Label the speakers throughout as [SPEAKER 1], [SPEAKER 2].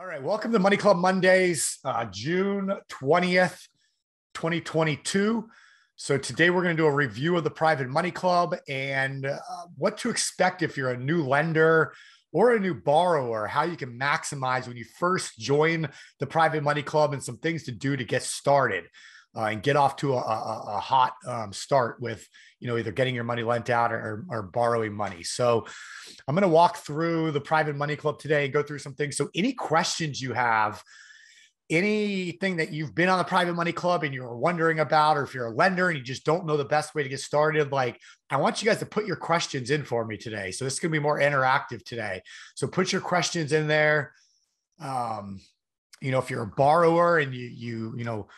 [SPEAKER 1] All right, welcome to Money Club Mondays, uh, June 20th, 2022. So, today we're going to do a review of the Private Money Club and uh, what to expect if you're a new lender or a new borrower, how you can maximize when you first join the Private Money Club and some things to do to get started uh, and get off to a, a, a hot um, start with you know either getting your money lent out or, or borrowing money. So i'm going to walk through the private money club today and go through some things. So any questions you have anything that you've been on the private money club and you're wondering about or if you're a lender and you just don't know the best way to get started like i want you guys to put your questions in for me today. So this is going to be more interactive today. So put your questions in there. Um, you know if you're a borrower and you you you know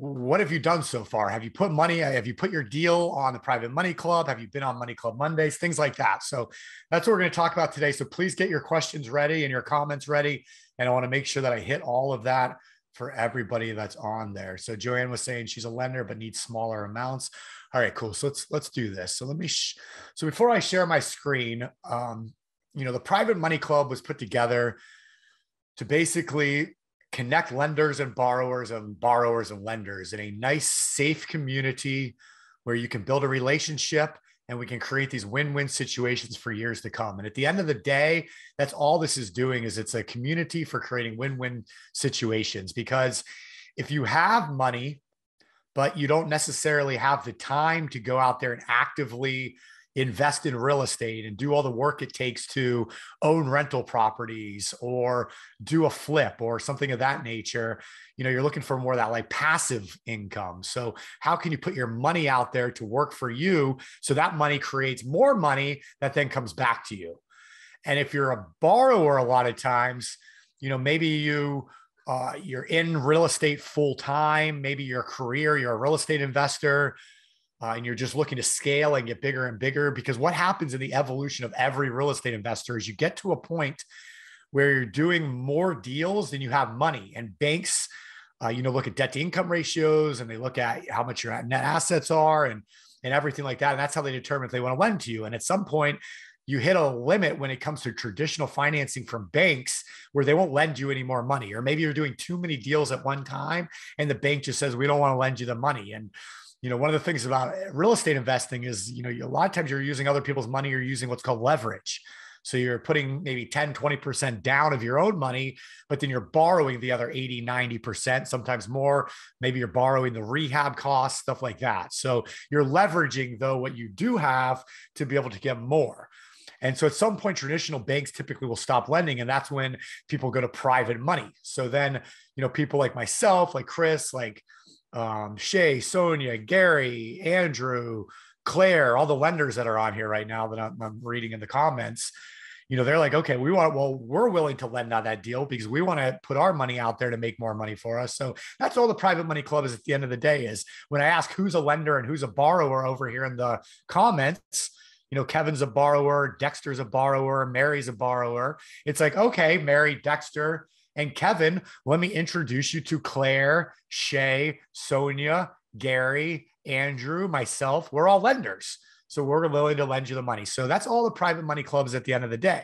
[SPEAKER 1] what have you done so far? Have you put money? Have you put your deal on the private money club? Have you been on money club Mondays? Things like that. So that's what we're going to talk about today. So please get your questions ready and your comments ready. And I want to make sure that I hit all of that for everybody that's on there. So Joanne was saying she's a lender, but needs smaller amounts. All right, cool. So let's, let's do this. So let me, sh- so before I share my screen, um, you know, the private money club was put together to basically connect lenders and borrowers and borrowers and lenders in a nice, safe community where you can build a relationship and we can create these win-win situations for years to come. And at the end of the day, that's all this is doing is it's a community for creating win-win situations because if you have money but you don't necessarily have the time to go out there and actively invest in real estate and do all the work it takes to own rental properties or do a flip or something of that nature you know you're looking for more of that like passive income. So how can you put your money out there to work for you so that money creates more money that then comes back to you? And if you're a borrower a lot of times you know maybe you uh, you're in real estate full time maybe your career you're a real estate investor uh, and you're just looking to scale and get bigger and bigger because what happens in the evolution of every real estate investor is you get to a point where you're doing more deals than you have money. And banks uh, you know look at debt to income ratios and they look at how much your net assets are and and everything like that. And that's how they determine if they want to lend to you. And at some point you hit a limit when it comes to traditional financing from banks where they won't lend you any more money or maybe you're doing too many deals at one time and the bank just says we don't want to lend you the money. And you know, one of the things about eh, real estate investing is, you know, a lot of times you're using other people's money, you're using what's called leverage. So you're putting maybe 10, 20% down of your own money, but then you're borrowing the other 80, 90%, sometimes more. Maybe you're borrowing the rehab costs, stuff like that. So you're leveraging, though, what you do have to be able to get more. And so at some point, traditional banks typically will stop lending. And that's when people go to private money. So then, you know, people like myself, like Chris, like um, Shay, Sonia, Gary, Andrew, Claire, all the lenders that are on here right now that I'm, I'm, reading in the comments, you know, they're like, okay, we want, well, we're willing to lend on that deal because we want to put our money out there to make more money for us. So that's all the private money club is at the end of the day is when I ask who's a lender and who's a borrower over here in the comments, you know, Kevin's a borrower, Dexter's a borrower, Mary's a borrower. It's like, okay, Mary, Dexter, and Kevin, let me introduce you to Claire, Shay, Sonia, Gary, Andrew, myself. We're all lenders. So we're willing to lend you the money. So that's all the private money clubs at the end of the day.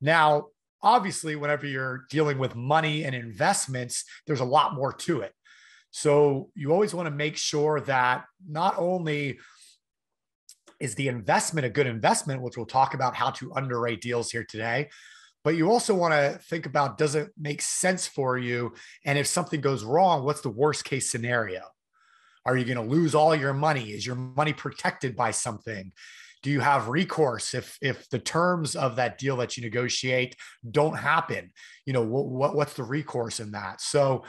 [SPEAKER 1] Now, obviously, whenever you're dealing with money and investments, there's a lot more to it. So you always want to make sure that not only is the investment a good investment, which we'll talk about how to underwrite deals here today, but you also want to think about does it make sense for you? And if something goes wrong what's the worst case scenario? Are you going to lose all your money? Is your money protected by something? Do you have recourse if if the terms of that deal that you negotiate don't happen? You know what, what what's the recourse in that? So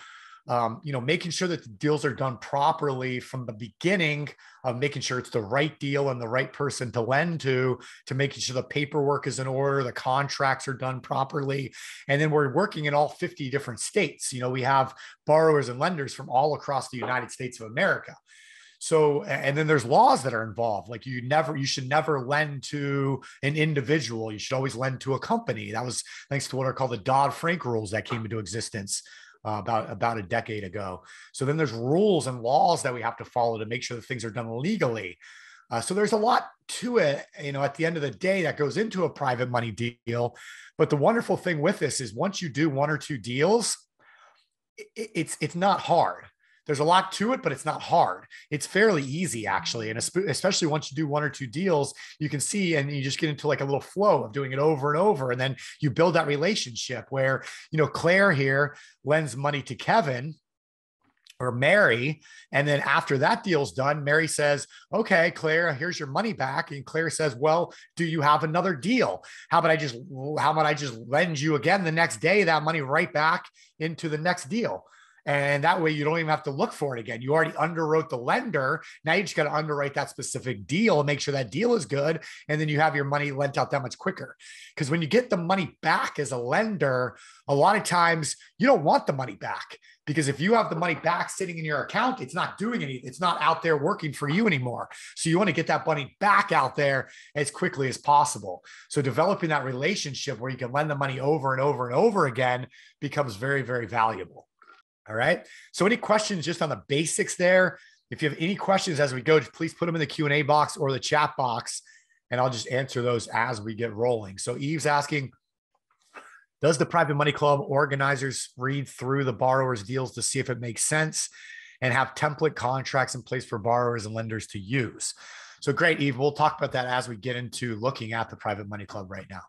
[SPEAKER 1] um, you know, making sure that the deals are done properly from the beginning of making sure it's the right deal and the right person to lend to, to making sure the paperwork is in order, the contracts are done properly. And then we're working in all 50 different states. You know, we have borrowers and lenders from all across the United States of America. So, and then there's laws that are involved. Like you never, you should never lend to an individual. You should always lend to a company. That was thanks to what are called the Dodd Frank rules that came into existence uh, about about a decade ago. So then there's rules and laws that we have to follow to make sure that things are done legally. Uh, so there's a lot to it, you know, at the end of the day that goes into a private money deal. But the wonderful thing with this is once you do one or two deals, it, it's it's not hard. There's a lot to it, but it's not hard. It's fairly easy actually, and especially once you do one or two deals, you can see and you just get into like a little flow of doing it over and over, and then you build that relationship where you know Claire here lends money to Kevin or Mary. And then after that deal's done, Mary says, Okay, Claire, here's your money back. And Claire says, Well, do you have another deal? How about I just how about I just lend you again the next day that money right back into the next deal? And that way you don't even have to look for it again. You already underwrote the lender. Now you just got to underwrite that specific deal and make sure that deal is good. And then you have your money lent out that much quicker. Because when you get the money back as a lender, a lot of times you don't want the money back because if you have the money back sitting in your account, it's not doing anything. It's not out there working for you anymore. So you want to get that money back out there as quickly as possible. So developing that relationship where you can lend the money over and over and over again becomes very, very valuable. All right. So any questions just on the basics there? If you have any questions as we go, please put them in the Q&A box or the chat box, and I'll just answer those as we get rolling. So Eve's asking, does the private money club organizers read through the borrower's deals to see if it makes sense and have template contracts in place for borrowers and lenders to use? So great, Eve. We'll talk about that as we get into looking at the private money club right now.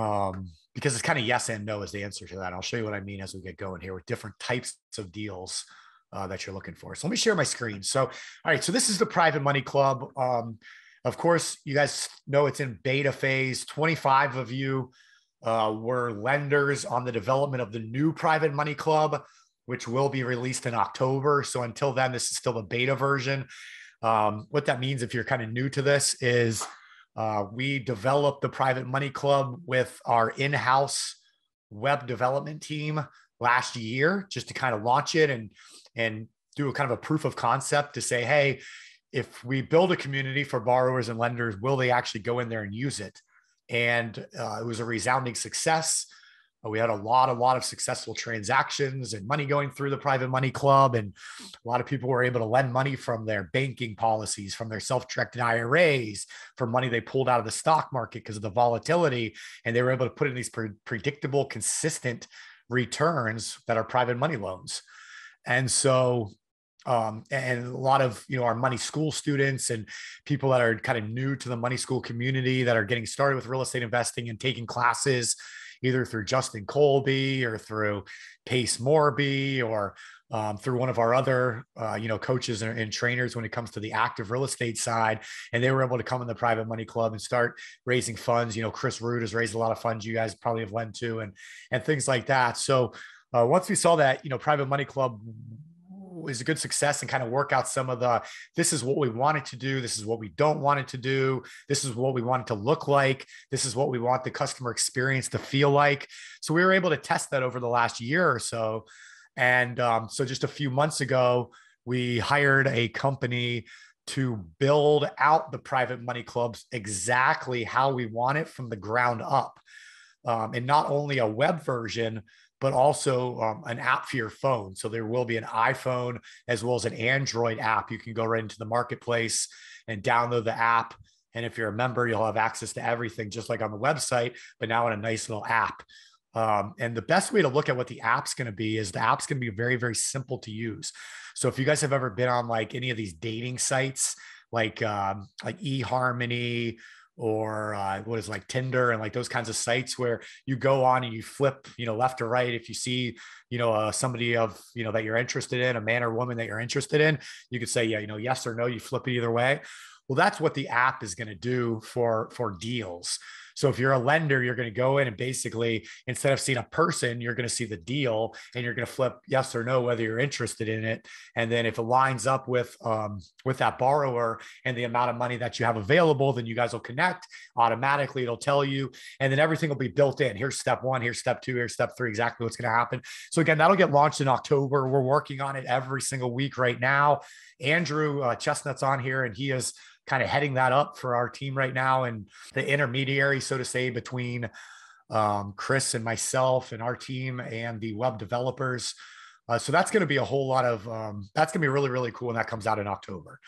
[SPEAKER 1] Um, because it's kind of yes and no is the answer to that. I'll show you what I mean as we get going here with different types of deals uh, that you're looking for. So let me share my screen. So, all right, so this is the private money club. Um, of course, you guys know it's in beta phase. 25 of you uh, were lenders on the development of the new private money club, which will be released in October. So until then, this is still the beta version. Um, what that means, if you're kind of new to this, is uh, we developed the private money club with our in house web development team last year just to kind of launch it and and do a kind of a proof of concept to say hey if we build a community for borrowers and lenders will they actually go in there and use it and uh, it was a resounding success. Uh, we had a lot, a lot of successful transactions and money going through the private money club, and a lot of people were able to lend money from their banking policies, from their self-directed IRAs, for money they pulled out of the stock market because of the volatility, and they were able to put in these pre- predictable, consistent returns that are private money loans. And so um, and a lot of you know our money school students and people that are kind of new to the money school community that are getting started with real estate investing and taking classes either through Justin Colby or through Pace Morby or um, through one of our other uh, you know coaches and, and, trainers when it comes to the active real estate side. And they were able to come in the private money club and start raising funds. You know chris root has raised a lot of funds you guys probably have lent to and and things like that. So uh, once we saw that you know private money club is a good success and kind of work out some of the this is what we wanted to do this is what we don't want it to do this is what we want it to look like this is what we want the customer experience to feel like. So we were able to test that over the last year or so. And um, so just a few months ago we hired a company to build out the private money clubs exactly how we want it from the ground up. Um, and not only a web version but also um, an app for your phone. So there will be an iPhone as well as an Android app. You can go right into the marketplace and download the app. And if you're a member, you'll have access to everything just like on the website, but now in a nice little app. Um, and the best way to look at what the app's going to be is the app's going to be very, very simple to use. So if you guys have ever been on like any of these dating sites, like um, like eHarmony or uh, what is like Tinder and like those kinds of sites where you go on and you flip, you know, left or right. If you see, you know, uh, somebody of, you know, that you're interested in, a man or woman that you're interested in, you could say, yeah, you know, yes or no, you flip it either way. Well, that's what the app is going to do for for deals. So if you're a lender, you're going to go in and basically instead of seeing a person, you're going to see the deal and you're going to flip yes or no whether you're interested in it. And then if it lines up with um, with that borrower and the amount of money that you have available, then you guys will connect automatically. It'll tell you, and then everything will be built in. Here's step one. Here's step two. Here's step three. Exactly what's going to happen. So again, that'll get launched in October. We're working on it every single week right now. Andrew uh, Chestnut's on here, and he is kind of heading that up for our team right now and the intermediary, so to say, between um, Chris and myself and our team and the web developers. Uh, so that's going to be a whole lot of um, that's going to be really really cool when that comes out in October.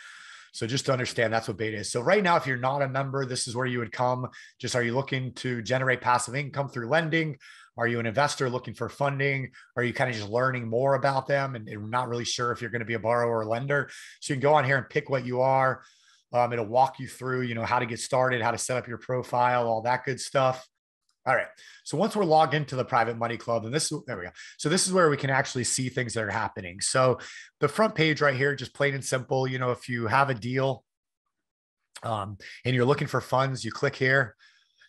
[SPEAKER 1] So just to understand, that's what beta is. So right now, if you're not a member, this is where you would come. Just are you looking to generate passive income through lending? Are you an investor looking for funding? Are you kind of just learning more about them and, and not really sure if you're going to be a borrower or lender? So you can go on here and pick what you are. Um, it'll walk you through, you know, how to get started, how to set up your profile, all that good stuff. All right. So once we're logged into the private money club, and this, is there we go. So this is where we can actually see things that are happening. So the front page right here, just plain and simple, you know, if you have a deal um, and you're looking for funds, you click here.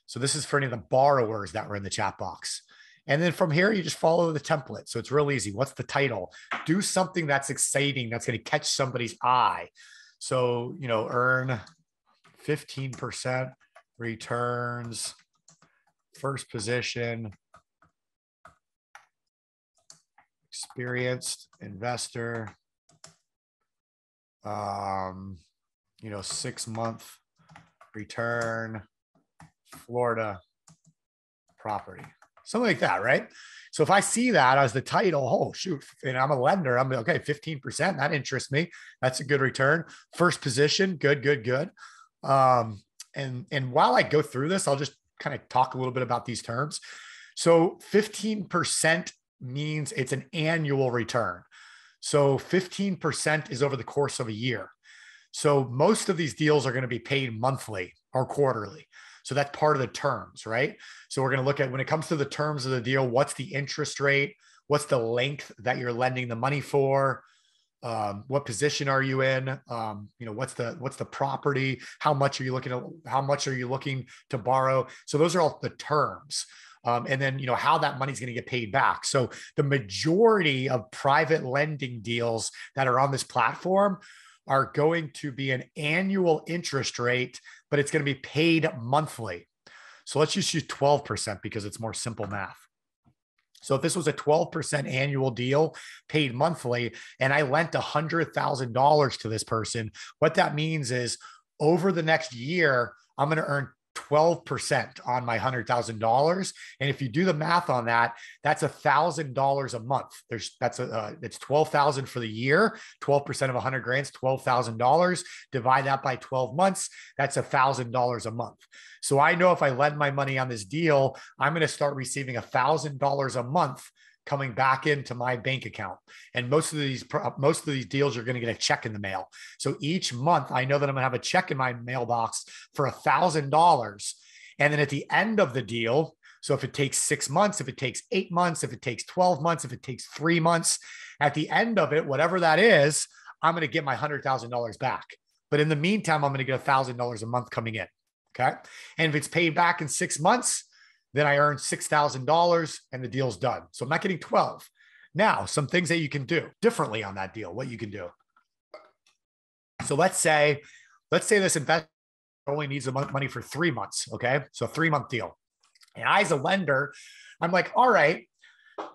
[SPEAKER 1] So this is for any of the borrowers that were in the chat box. And then from here, you just follow the template. So it's real easy. What's the title? Do something that's exciting, that's going to catch somebody's eye. So, you know, earn 15% returns first position, experienced investor, um, you know, six month return, Florida property, something like that, right? So if I see that as the title, oh shoot, and I'm a lender, I'm okay, 15%, that interests me. That's a good return. First position, good, good, good. Um, and and while I go through this, I'll just kind of talk a little bit about these terms. So 15% means it's an annual return. So 15% is over the course of a year. So most of these deals are going to be paid monthly or quarterly. So that's part of the terms, right? So we're going to look at when it comes to the terms of the deal, what's the interest rate? What's the length that you're lending the money for? um, what position are you in um, you know what's the what's the property how much are you looking at how much are you looking to borrow so those are all the terms um, and then you know how that money's going to get paid back so the majority of private lending deals that are on this platform are going to be an annual interest rate but it's going to be paid monthly. So let's just use 12% because it's more simple math. So if this was a 12% annual deal paid monthly, and I lent $100,000 to this person, what that means is over the next year, I'm going to earn 12% on my $100,000. And if you do the math on that, that's a thousand dollars a month. There's that's a, uh, it's 12,000 for the year, 12% of a hundred grants, $12,000 divide that by 12 months. That's a thousand dollars a month. So I know if I lend my money on this deal, I'm going to start receiving a thousand dollars a month coming back into my bank account. And most of these most of these deals are going to get a check in the mail. So each month I know that I'm going to have a check in my mailbox for a thousand dollars. And then at the end of the deal, so if it takes six months, if it takes eight months, if it takes 12 months, if it takes three months, at the end of it, whatever that is, I'm going to get my $100,000 back. But in the meantime, I'm going to get a $1,000 a month coming in. Okay. And if it's paid back in six months, then I earn $6,000 and the deal's done. So I'm not getting 12. Now, some things that you can do differently on that deal, what you can do. So let's say, let's say this investor only needs the money for three months. Okay. So three month deal. And I, as a lender, I'm like, all right,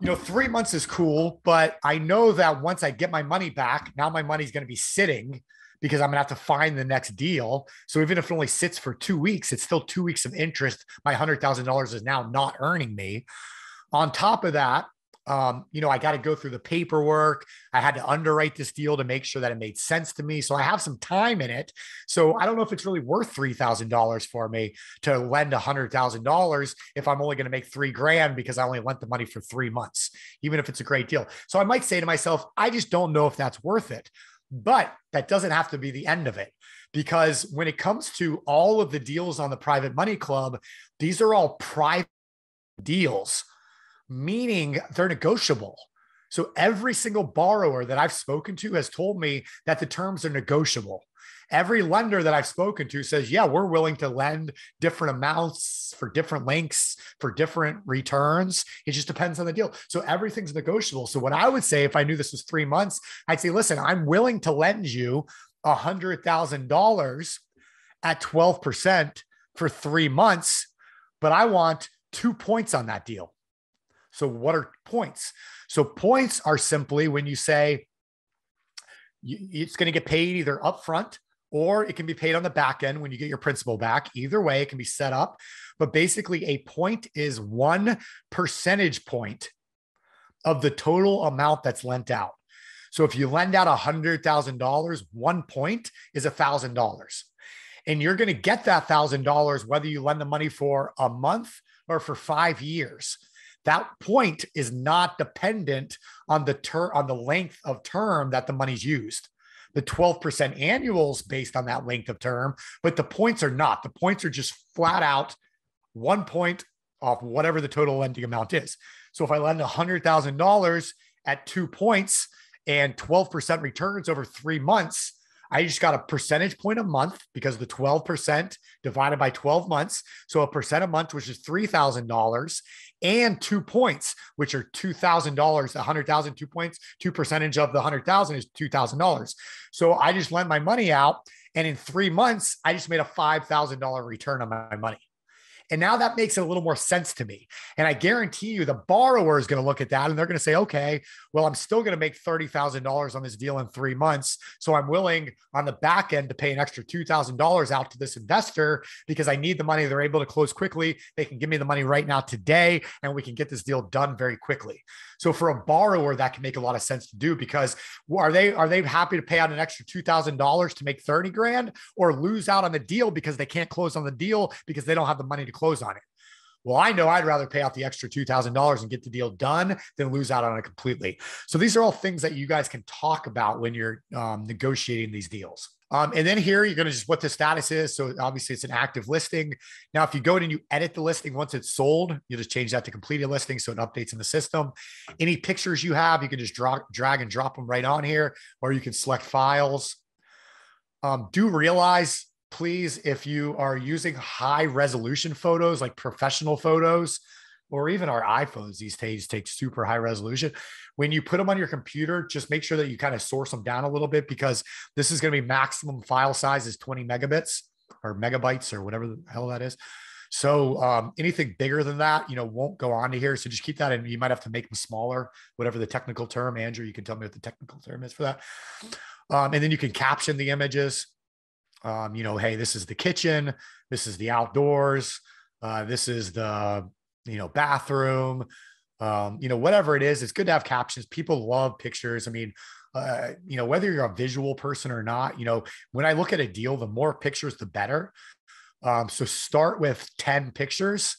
[SPEAKER 1] you know, three months is cool, but I know that once I get my money back, now my money's going to be sitting because I'm gonna have to find the next deal. So even if it only sits for two weeks, it's still two weeks of interest. My hundred thousand dollars is now not earning me. On top of that, um, you know, I got to go through the paperwork. I had to underwrite this deal to make sure that it made sense to me. So I have some time in it. So I don't know if it's really worth three thousand dollars for me to lend a hundred thousand dollars if I'm only going to make three grand because I only lent the money for three months, even if it's a great deal. So I might say to myself, I just don't know if that's worth it. But that doesn't have to be the end of it because when it comes to all of the deals on the private money club, these are all private deals, meaning they're negotiable. So every single borrower that I've spoken to has told me that the terms are negotiable. Every lender that I've spoken to says, yeah, we're willing to lend different amounts for different lengths, for different returns. It just depends on the deal. So everything's negotiable. So what I would say if I knew this was three months, I'd say, listen, I'm willing to lend you a hundred thousand dollars at 12% for three months, but I want two points on that deal. So what are points? So points are simply when you say it's going to get paid either upfront or it can be paid on the back end when you get your principal back. Either way, it can be set up. But basically, a point is one percentage point of the total amount that's lent out. So if you lend out $100,000, one point is $1,000. And you're going to get that $1,000 whether you lend the money for a month or for five years. That point is not dependent on the ter- on the length of term that the money's used. The 12% annuals based on that length of term, but the points are not. The points are just flat out one point off whatever the total lending amount is. So if I lend $100,000 at two points and 12% returns over three months, I just got a percentage point a month because the 12% divided by 12 months. So a percent a month, which is $3,000 and two points, which are $2,000, A hundred thousand, two points, two percentage of the 100,000 is $2,000. So I just lent my money out. And in three months, I just made a $5,000 return on my money. And now that makes it a little more sense to me. And I guarantee you the borrower is going to look at that and they're going to say, okay, well, I'm still going to make $30,000 on this deal in three months. So I'm willing on the back end to pay an extra $2,000 out to this investor because I need the money. They're able to close quickly. They can give me the money right now today and we can get this deal done very quickly. So for a borrower, that can make a lot of sense to do because are they are they happy to pay out an extra two thousand dollars to make thirty grand, or lose out on the deal because they can't close on the deal because they don't have the money to close on it? Well, I know I'd rather pay out the extra $2,000 and get the deal done than lose out on it completely. So these are all things that you guys can talk about when you're um, negotiating these deals. Um, and then here you're going to just what the status is. So obviously it's an active listing. Now, if you go in and you edit the listing once it's sold, you just change that to completed listing so it updates in the system. Any pictures you have, you can just drag and drop them right on here, or you can select files. Um, do realize, please, if you are using high resolution photos like professional photos, or even our iPhones these days take super high resolution. When you put them on your computer, just make sure that you kind of source them down a little bit because this is going to be maximum file size is 20 megabits or megabytes or whatever the hell that is. So um, anything bigger than that, you know, won't go onto here. So just keep that in. You might have to make them smaller, whatever the technical term. Andrew, you can tell me what the technical term is for that. Um, and then you can caption the images. Um, you know, hey, this is the kitchen. This is the outdoors. Uh, this is the you know, bathroom, um, you know, whatever it is, it's good to have captions. People love pictures. I mean, uh, you know, whether you're a visual person or not, you know, when I look at a deal, the more pictures, the better. Um, so start with 10 pictures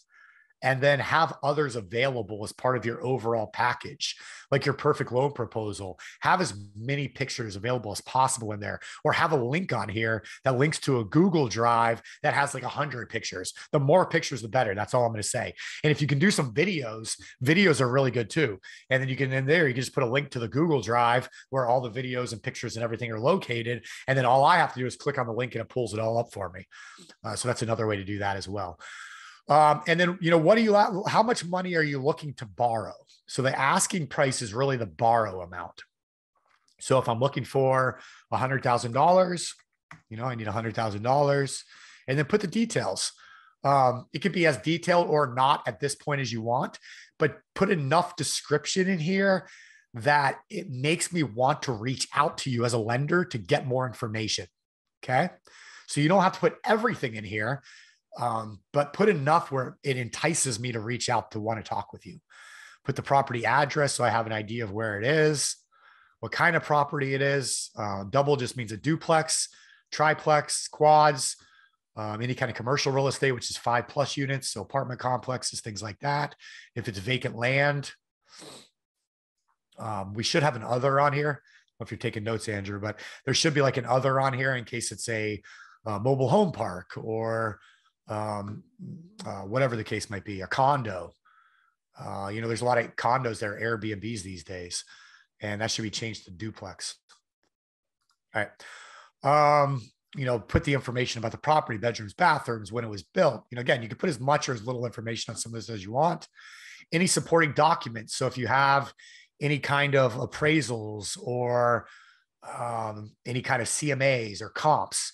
[SPEAKER 1] and then have others available as part of your overall package, like your perfect loan proposal. Have as many pictures available as possible in there, or have a link on here that links to a Google Drive that has like 100 pictures. The more pictures, the better. That's all I'm going to say. And if you can do some videos, videos are really good too. And then you can, in there, you can just put a link to the Google Drive where all the videos and pictures and everything are located. And then all I have to do is click on the link and it pulls it all up for me. Uh, so that's another way to do that as well. Um, and then, you know, what do you, how much money are you looking to borrow? So the asking price is really the borrow amount. So if I'm looking for a hundred thousand dollars, you know, I need a hundred thousand dollars and then put the details. Um, it could be as detailed or not at this point as you want, but put enough description in here that it makes me want to reach out to you as a lender to get more information. Okay. So you don't have to put everything in here um, but put enough where it entices me to reach out to want to talk with you. Put the property address so I have an idea of where it is, what kind of property it is. Uh, double just means a duplex, triplex, quads, um, any kind of commercial real estate, which is five plus units, so apartment complexes, things like that. If it's vacant land, um, we should have an other on here. if you're taking notes, Andrew, but there should be like an other on here in case it's a, a mobile home park or um, uh, whatever the case might be, a condo. Uh, you know, there's a lot of condos that are Airbnbs these days, and that should be changed to duplex. All right. Um, you know, put the information about the property, bedrooms, bathrooms, when it was built. You know, again, you can put as much or as little information on some of this as you want. Any supporting documents. So if you have any kind of appraisals or um, any kind of CMAs or comps,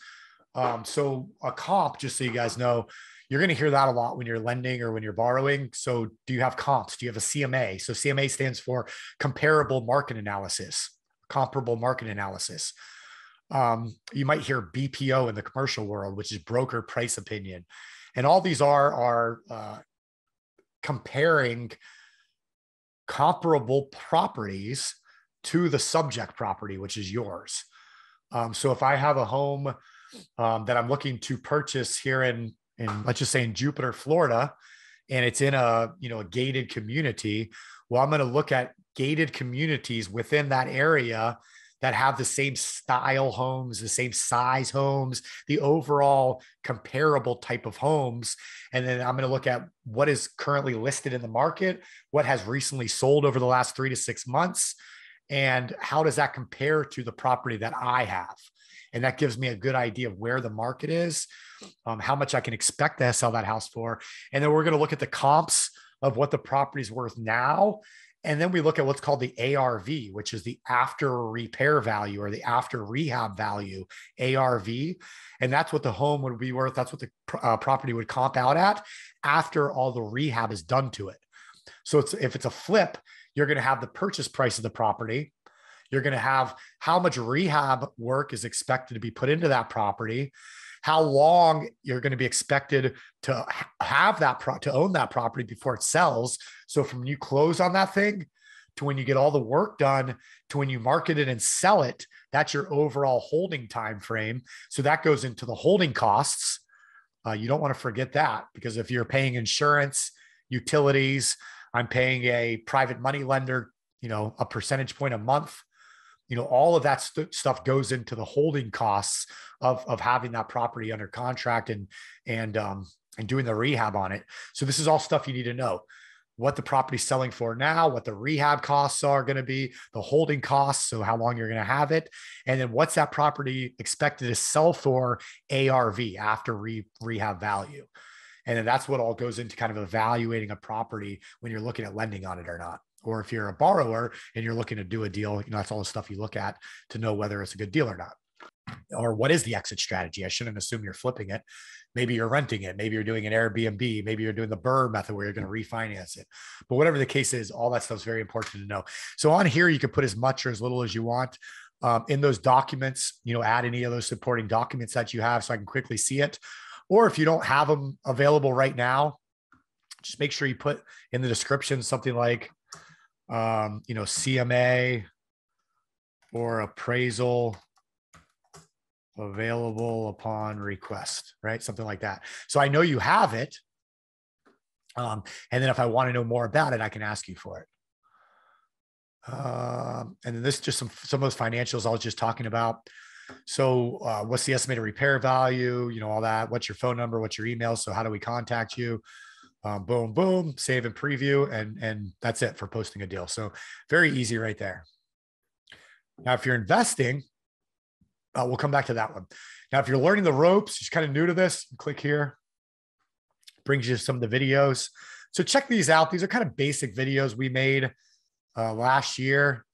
[SPEAKER 1] um, so a comp, just so you guys know, you're going to hear that a lot when you're lending or when you're borrowing. So do you have comps? Do you have a CMA? So CMA stands for comparable market analysis, comparable market analysis. Um, you might hear BPO in the commercial world, which is broker price opinion. And all these are are uh, comparing comparable properties to the subject property, which is yours. Um, so if I have a home um, that I'm looking to purchase here in, in let's just say in Jupiter, Florida, and it's in a you know a gated community, well, I'm going to look at gated communities within that area that have the same style homes, the same size homes, the overall comparable type of homes. And then I'm going to look at what is currently listed in the market, what has recently sold over the last three to six months, and how does that compare to the property that I have. And that gives me a good idea of where the market is, um, how much I can expect to sell that house for. And then we're going to look at the comps of what the property is worth now and then we look at what's called the ARV, which is the after repair value or the after rehab value, ARV. And that's what the home would be worth. That's what the uh, property would comp out at after all the rehab is done to it. So it's, if it's a flip, you're going to have the purchase price of the property. You're going to have how much rehab work is expected to be put into that property how long you're going to be expected to have that pro- to own that property before it sells. So from you close on that thing to when you get all the work done to when you market it and sell it, that's your overall holding time frame. So that goes into the holding costs. Uh, you don't want to forget that because if you're paying insurance, utilities, I'm paying a private money lender, you know, a percentage point a month you know all of that st- stuff goes into the holding costs of of having that property under contract and and um and doing the rehab on it. So this is all stuff you need to know. What the property's selling for now what the rehab costs are going to be the holding costs so how long you're going to have it and then what's that property expected to sell for arv after re- rehab value. And then that's what all goes into kind of evaluating a property when you're looking at lending on it or not or if you're a borrower and you're looking to do a deal, you know, that's all the stuff you look at to know whether it's a good deal or not. Or what is the exit strategy? I shouldn't assume you're flipping it. Maybe you're renting it. Maybe you're doing an Airbnb. Maybe you're doing the BRRRR method where you're going to refinance it. But whatever the case is, all that stuff is very important to know. So on here, you can put as much or as little as you want. Um, in those documents, you know, add any of those supporting documents that you have so I can quickly see it. Or if you don't have them available right now, just make sure you put in the description something like um, you know, CMA or appraisal available upon request, right? Something like that. So I know you have it. Um, and then if I want to know more about it, I can ask you for it. Um, and then this just some some of those financials I was just talking about. So, uh, what's the estimated repair value? You know, all that. What's your phone number? What's your email? So, how do we contact you? Um, boom, boom, save and preview, and and that's it for posting a deal. So very easy right there. Now, if you're investing, uh, we'll come back to that one. Now, if you're learning the ropes, you're kind of new to this, click here. Brings you some of the videos. So check these out. These are kind of basic videos we made uh, last year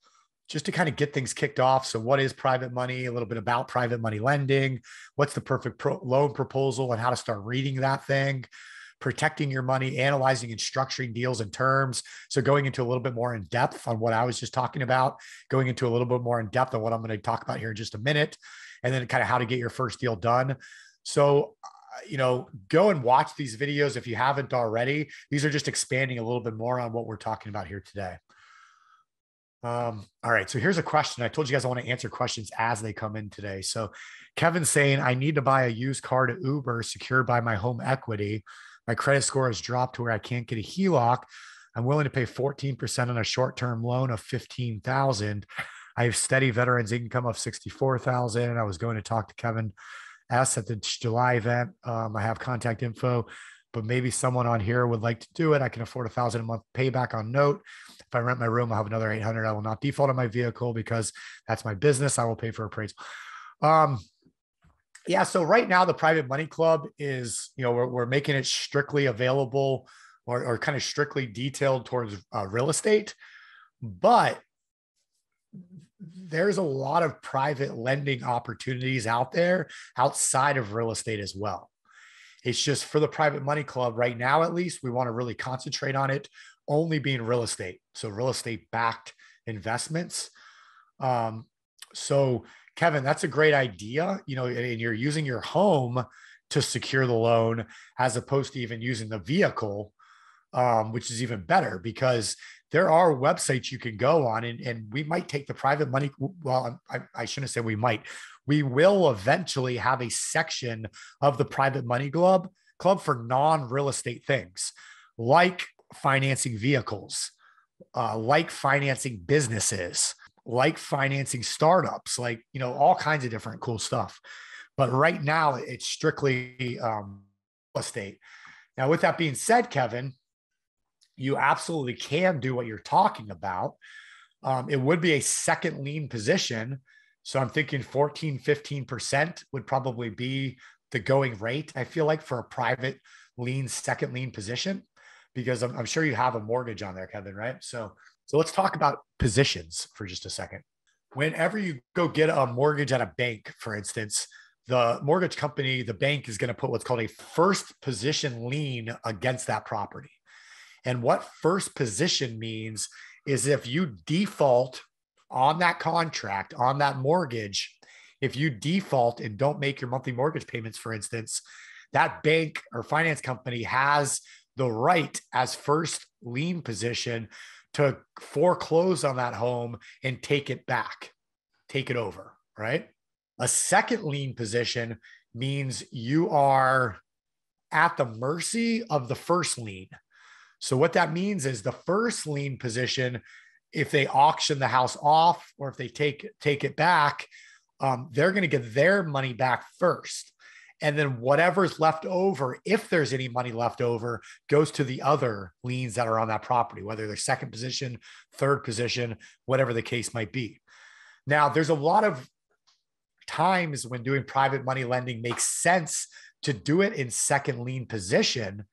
[SPEAKER 1] just to kind of get things kicked off. So, what is private money? A little bit about private money lending. What's the perfect pro- loan proposal and how to start reading that thing? Protecting your money, analyzing and structuring deals and terms. So going into a little bit more in depth on what I was just talking about, going into a little bit more in depth on what I'm going to talk about here in just a minute, and then kind of how to get your first deal done. So, uh, you know, go and watch these videos if you haven't already. These are just expanding a little bit more on what we're talking about here today. Um, all right. So here's a question. I told you guys I want to answer questions as they come in today. So Kevin's saying, I need to buy a used car to Uber secured by my home equity. My credit score has dropped to where I can't get a HELOC. I'm willing to pay 14% on a short-term loan of 15,000. I have steady veterans income of 64,000. I was going to talk to Kevin S at the July event. Um, I have contact info, but maybe someone on here would like to do it. I can afford a thousand a month payback on note. If I rent my room, I'll have another 800. I will not default on my vehicle because that's my business. I will pay for appraisal. Um, yeah. So right now, the private money club is, you know, we're, we're making it strictly available or, or kind of strictly detailed towards uh, real estate. But there's a lot of private lending opportunities out there outside of real estate as well. It's just for the private money club right now, at least, we want to really concentrate on it only being real estate. So, real estate backed investments. Um, so, Kevin, that's a great idea. You know, and you're using your home to secure the loan as opposed to even using the vehicle. um, which is even better because there are websites you can go on and, and we might take the private money. Well, I, I shouldn't say we might. We will eventually have a section of the private money club club for non-real estate things like financing vehicles, uh, like financing businesses, like financing startups, like you know all kinds of different cool stuff. But right now, it's strictly um, real estate. Now, with that being said, Kevin, you absolutely can do what you're talking about. Um, it would be a second lien position. So I'm thinking 14, 15% would probably be the going rate, I feel like, for a private lien, second lien position, because I'm, I'm sure you have a mortgage on there, Kevin, right? So, so let's talk about positions for just a second. Whenever you go get a mortgage at a bank, for instance, the mortgage company, the bank is going to put what's called a first position lien against that property. And what first position means is if you default on that contract, on that mortgage, if you default and don't make your monthly mortgage payments, for instance, that bank or finance company has the right as first lien position to foreclose on that home and take it back, take it over, right? A second lien position means you are at the mercy of the first lien. So what that means is the first lien position, if they auction the house off or if they take take it back, um, they're going to get their money back first. And then whatever's left over, if there's any money left over, goes to the other liens that are on that property, whether they're second position, third position, whatever the case might be. Now, there's a lot of times when doing private money lending makes sense to do it in second lien position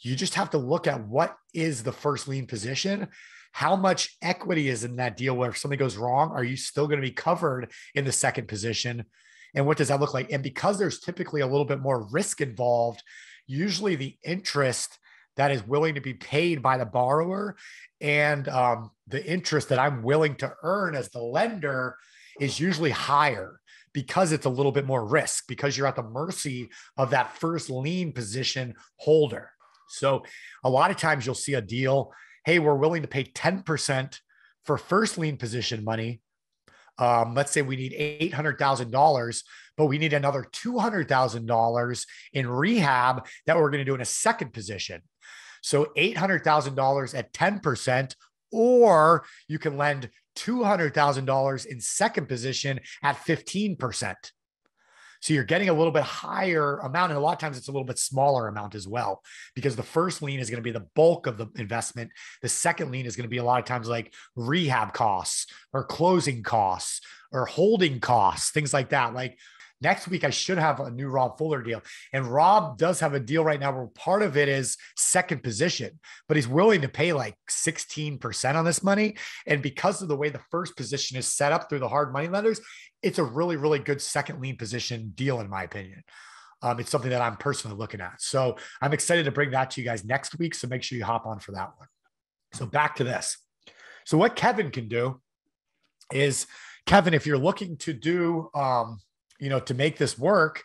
[SPEAKER 1] you just have to look at what is the first lien position how much equity is in that deal where if something goes wrong are you still going to be covered in the second position and what does that look like and because there's typically a little bit more risk involved usually the interest that is willing to be paid by the borrower and um, the interest that i'm willing to earn as the lender is usually higher because it's a little bit more risk because you're at the mercy of that first lien position holder so a lot of times you'll see a deal, hey, we're willing to pay 10% for first lien position money. Um, let's say we need $800,000, but we need another $200,000 in rehab that we're going to do in a second position. So $800,000 at 10%, or you can lend $200,000 in second position at 15%. So you're getting a little bit higher amount. And a lot of times it's a little bit smaller amount as well, because the first lien is going to be the bulk of the investment. The second lien is going to be a lot of times like rehab costs or closing costs or holding costs, things like that. Like Next week, I should have a new Rob Fuller deal. And Rob does have a deal right now where part of it is second position, but he's willing to pay like 16% on this money. And because of the way the first position is set up through the hard money lenders, it's a really, really good second lien position deal, in my opinion. Um, it's something that I'm personally looking at. So I'm excited to bring that to you guys next week. So make sure you hop on for that one. So back to this. So what Kevin can do is Kevin, if you're looking to do um, you know, to make this work,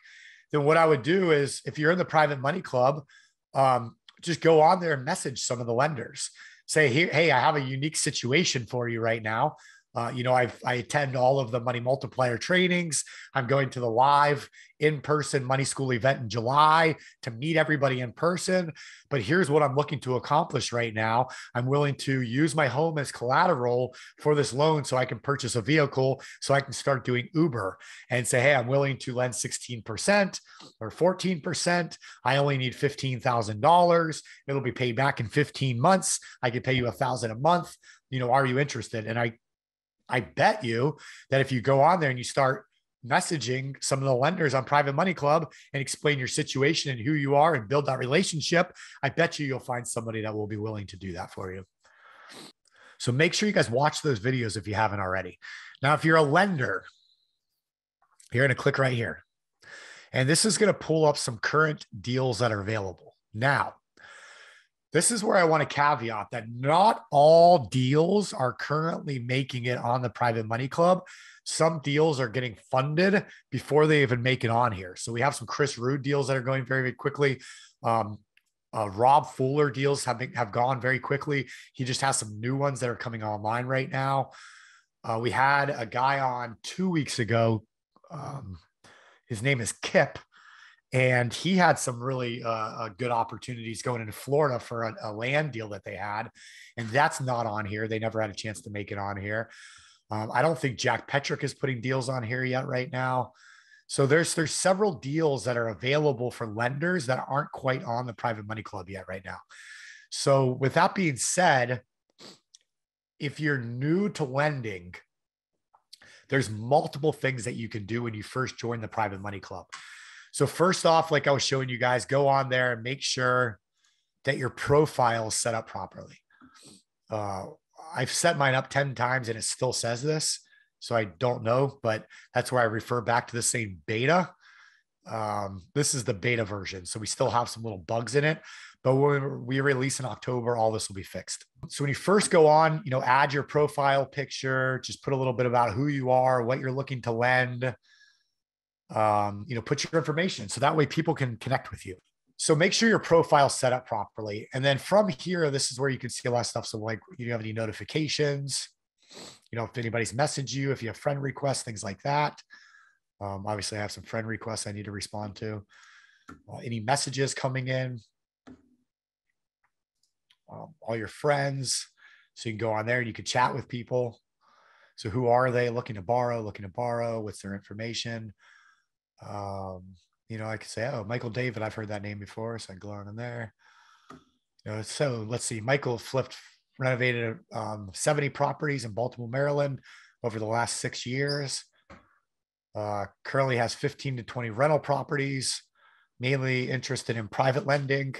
[SPEAKER 1] then what I would do is if you're in the private money club, um, just go on there and message some of the lenders. Say, hey, hey, I have a unique situation for you right now. Uh, you know, I I attend all of the money multiplier trainings. I'm going to the live in person money school event in July to meet everybody in person. But here's what I'm looking to accomplish right now. I'm willing to use my home as collateral for this loan so I can purchase a vehicle so I can start doing Uber and say, hey, I'm willing to lend 16% or 14%. I only need $15,000. It'll be paid back in 15 months. I could pay you a thousand a month. You know, are you interested? And I I bet you that if you go on there and you start messaging some of the lenders on Private Money Club and explain your situation and who you are and build that relationship, I bet you you'll find somebody that will be willing to do that for you. So make sure you guys watch those videos if you haven't already. Now, if you're a lender, you're going to click right here. And this is going to pull up some current deals that are available. Now, this is where I want to caveat that not all deals are currently making it on the private money club. Some deals are getting funded before they even make it on here. So we have some Chris Ruud deals that are going very, very quickly. Um, Uh, Rob Fuller deals have been, have gone very quickly. He just has some new ones that are coming online right now. Uh, we had a guy on two weeks ago. Um, his name is Kip, and he had some really uh, uh, good opportunities going into Florida for a, a, land deal that they had, and that's not on here. They never had a chance to make it on here. Um, I don't think Jack Petrick is putting deals on here yet right now. So there's there's several deals that are available for lenders that aren't quite on the private money club yet right now. So with that being said, if you're new to lending, there's multiple things that you can do when you first join the private money club. So first off, like I was showing you guys, go on there and make sure that your profile is set up properly. Uh, I've set mine up 10 times and it still says this. So I don't know, but that's where I refer back to the same beta. Um, this is the beta version. So we still have some little bugs in it, but when we release in October, all this will be fixed. So when you first go on, you know, add your profile picture, just put a little bit about who you are, what you're looking to lend. Um, you know, put your information so that way people can connect with you. So make sure your profile set up properly. And then from here, this is where you can see a lot of stuff. So like you have any notifications, you know, if anybody's messaged you, if you have friend requests, things like that. Um, obviously, I have some friend requests I need to respond to. Uh, any messages coming in, um, all your friends. So you can go on there and you can chat with people. So who are they looking to borrow, looking to borrow? What's their information? Um, you know, I could say, oh, Michael David, I've heard that name before. So I go on in there. You know, so let's see, Michael flipped, renovated um, 70 properties in Baltimore, Maryland over the last six years. Uh, currently has 15 to 20 rental properties, mainly interested in private lending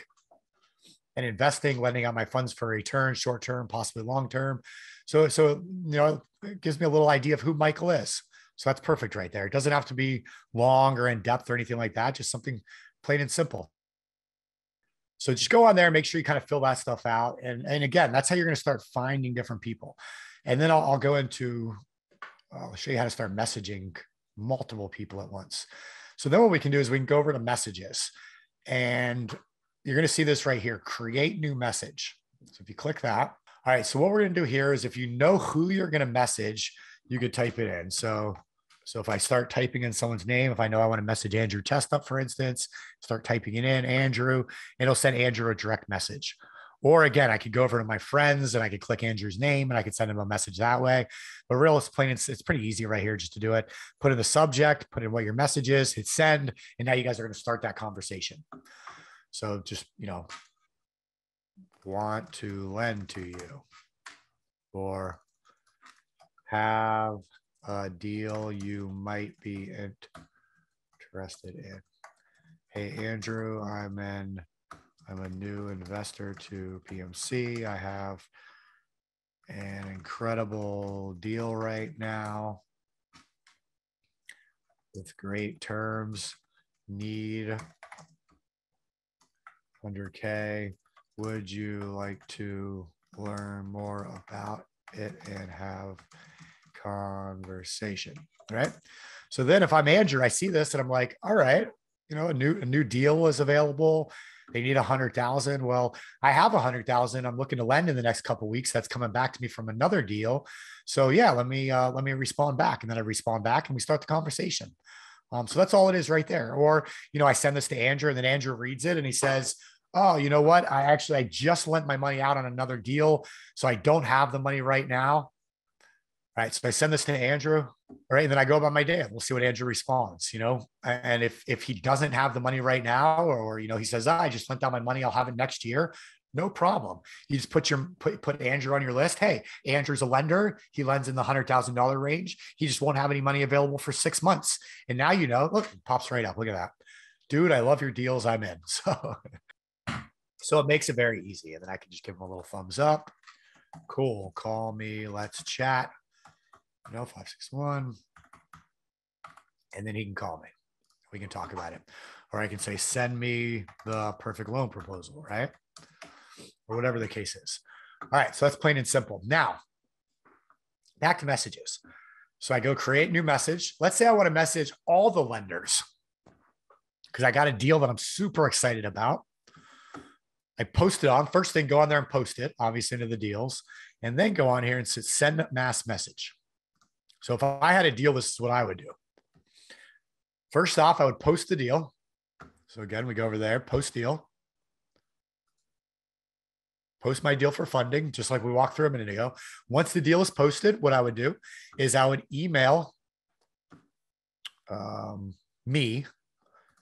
[SPEAKER 1] and investing, lending out my funds for return, short term, possibly long term. So, so you know, it gives me a little idea of who Michael is. So that's perfect right there. It doesn't have to be long or in depth or anything like that. Just something plain and simple. So just go on there and make sure you kind of fill that stuff out. And, and again, that's how you're going to start finding different people. And then I'll, I'll go into, I'll show you how to start messaging multiple people at once. So then what we can do is we can go over to messages and you're going to see this right here, create new message. So if you click that, all right. So what we're going to do here is if you know who you're going to message, you could type it in. So, so if I start typing in someone's name, if I know I want to message Andrew Chestnut, for instance, start typing it in Andrew, it'll send Andrew a direct message. Or again, I could go over to my friends and I could click Andrew's name and I could send him a message that way. But real, it's plain, it's, it's pretty easy right here just to do it. Put in the subject, put in what your message is, hit send, and now you guys are going to start that conversation. So just, you know, want to lend to you or have a deal you might be interested in. Hey, Andrew, I'm in, I'm a new investor to PMC. I have an incredible deal right now with great terms. Need 100K. Would you like to learn more about it and have conversation? Right. So then if I'm Andrew, I see this and I'm like, all right, you know, a new a new deal is available. They need a hundred thousand. Well, I have a hundred thousand. I'm looking to lend in the next couple weeks. That's coming back to me from another deal. So yeah, let me uh, let me respond back, and then I respond back, and we start the conversation. Um, so that's all it is right there. Or you know, I send this to Andrew, and then Andrew reads it, and he says, oh, you know what? I actually I just lent my money out on another deal, so I don't have the money right now. All right, so I send this to Andrew. All right, and then I go about my day. We'll see what Andrew responds. You know, and if if he doesn't have the money right now, or you know, he says, oh, "I just lent out my money. I'll have it next year." No problem. You just put your put put Andrew on your list. Hey, Andrew's a lender. He lends in the hundred thousand dollar range. He just won't have any money available for six months. And now you know. Look, pops right up. Look at that, dude. I love your deals. I'm in. So so it makes it very easy. And then I can just give them a little thumbs up. Cool. Call me. Let's chat. Know, 561. And then he can call me. We can talk about it. Or I can say, send me the perfect loan proposal, right? Or whatever the case is. All right. So that's plain and simple. Now, back to messages. So I go create new message. Let's say I want to message all the lenders because I got a deal that I'm super excited about I post it on first thing, go on there and post it, obviously into the deals, and then go on here and send a mass message. So if I had a deal, this is what I would do. First off, I would post the deal. So again, we go over there, post deal. Post my deal for funding, just like we walked through a minute ago. Once the deal is posted, what I would do is I would email um, me.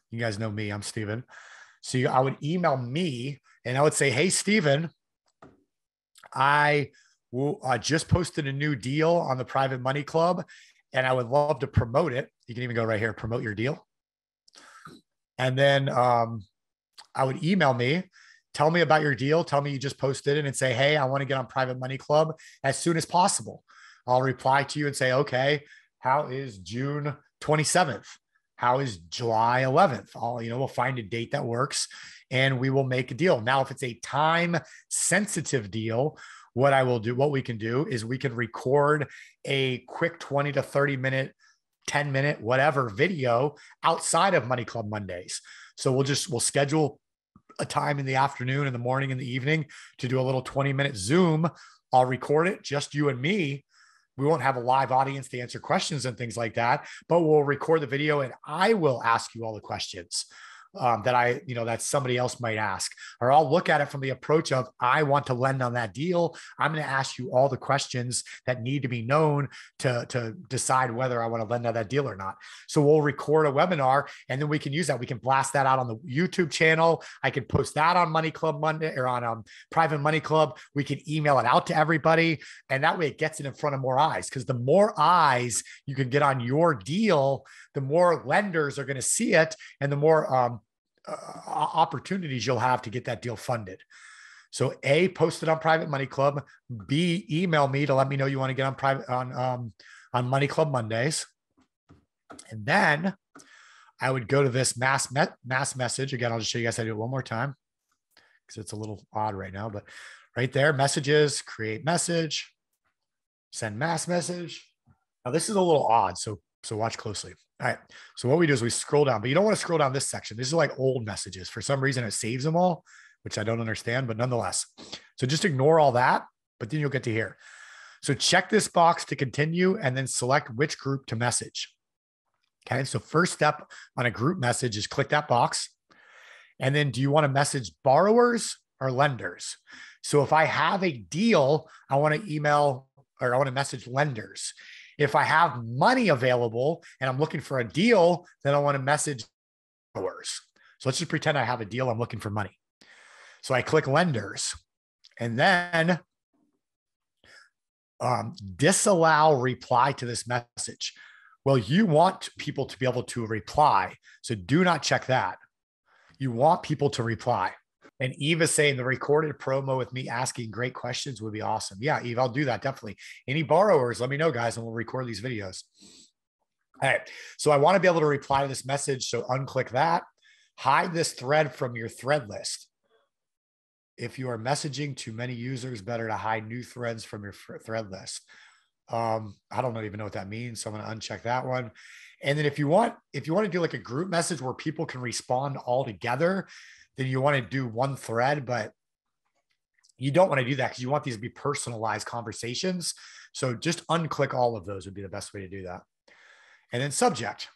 [SPEAKER 1] You guys know me, I'm Steven. So I would email me and I would say, Hey, Steven, I I just posted a new deal on the Private Money Club and I would love to promote it. You can even go right here, promote your deal. And then um, I would email me, tell me about your deal, tell me you just posted it, and say, Hey, I want to get on Private Money Club as soon as possible. I'll reply to you and say, Okay, how is June 27th? How is July 11th? I'll, you know, we'll find a date that works and we will make a deal. Now, if it's a time sensitive deal, what I will do, what we can do is we can record a quick 20 to 30 minute, 10 minute, whatever video outside of Money Club Mondays. So we'll just, we'll schedule a time in the afternoon, in the morning, in the evening to do a little 20 minute Zoom. I'll record it, just you and me. We won't have a live audience to answer questions and things like that, but we'll record the video and I will ask you all the questions um, that I, you know, that somebody else might ask. Or I'll look at it from the approach of, I want to lend on that deal. I'm going to ask you all the questions that need to be known to, to decide whether I want to lend on that deal or not. So we'll record a webinar and then we can use that. We can blast that out on the YouTube channel. I can post that on Money Club Monday or on um, Private Money Club. We can email it out to everybody. And that way it gets it in front of more eyes because the more eyes you can get on your deal, the more lenders are going to see it and the more um, uh, opportunities you'll have to get that deal funded. So A, post it on Private Money Club. B, email me to let me know you want to get on private on um, on Money Club Mondays. And then I would go to this mass met, mass message. Again, I'll just show you guys how to do it one more time because it's a little odd right now. But right there, messages, create message, send mass message. Now this is a little odd, so so watch closely. All right. So what we do is we scroll down, but you don't want to scroll down this section. This is like old messages. For some reason, it saves them all, which I don't understand, but nonetheless. So just ignore all that, but then you'll get to here. So check this box to continue and then select which group to message. Okay. So first step on a group message is click that box. And then do you want to message borrowers or lenders? So if I have a deal, I want to email or I want to message lenders. If I have money available and I'm looking for a deal, then I want to message borrowers. So let's just pretend I have a deal. I'm looking for money. So I click lenders and then um, disallow reply to this message. Well, you want people to be able to reply. So do not check that. You want people to reply. And is saying the recorded promo with me asking great questions would be awesome. Yeah, Eve, I'll do that definitely. Any borrowers, let me know, guys, and we'll record these videos. All right. So I want to be able to reply to this message. So unclick that, hide this thread from your thread list. If you are messaging to many users, better to hide new threads from your thread list. Um, I don't even know what that means. So I'm going to uncheck that one. And then if you want, if you want to do like a group message where people can respond all together, then you want to do one thread, but you don't want to do that because you want these to be personalized conversations. So just unclick all of those would be the best way to do that. And then subject.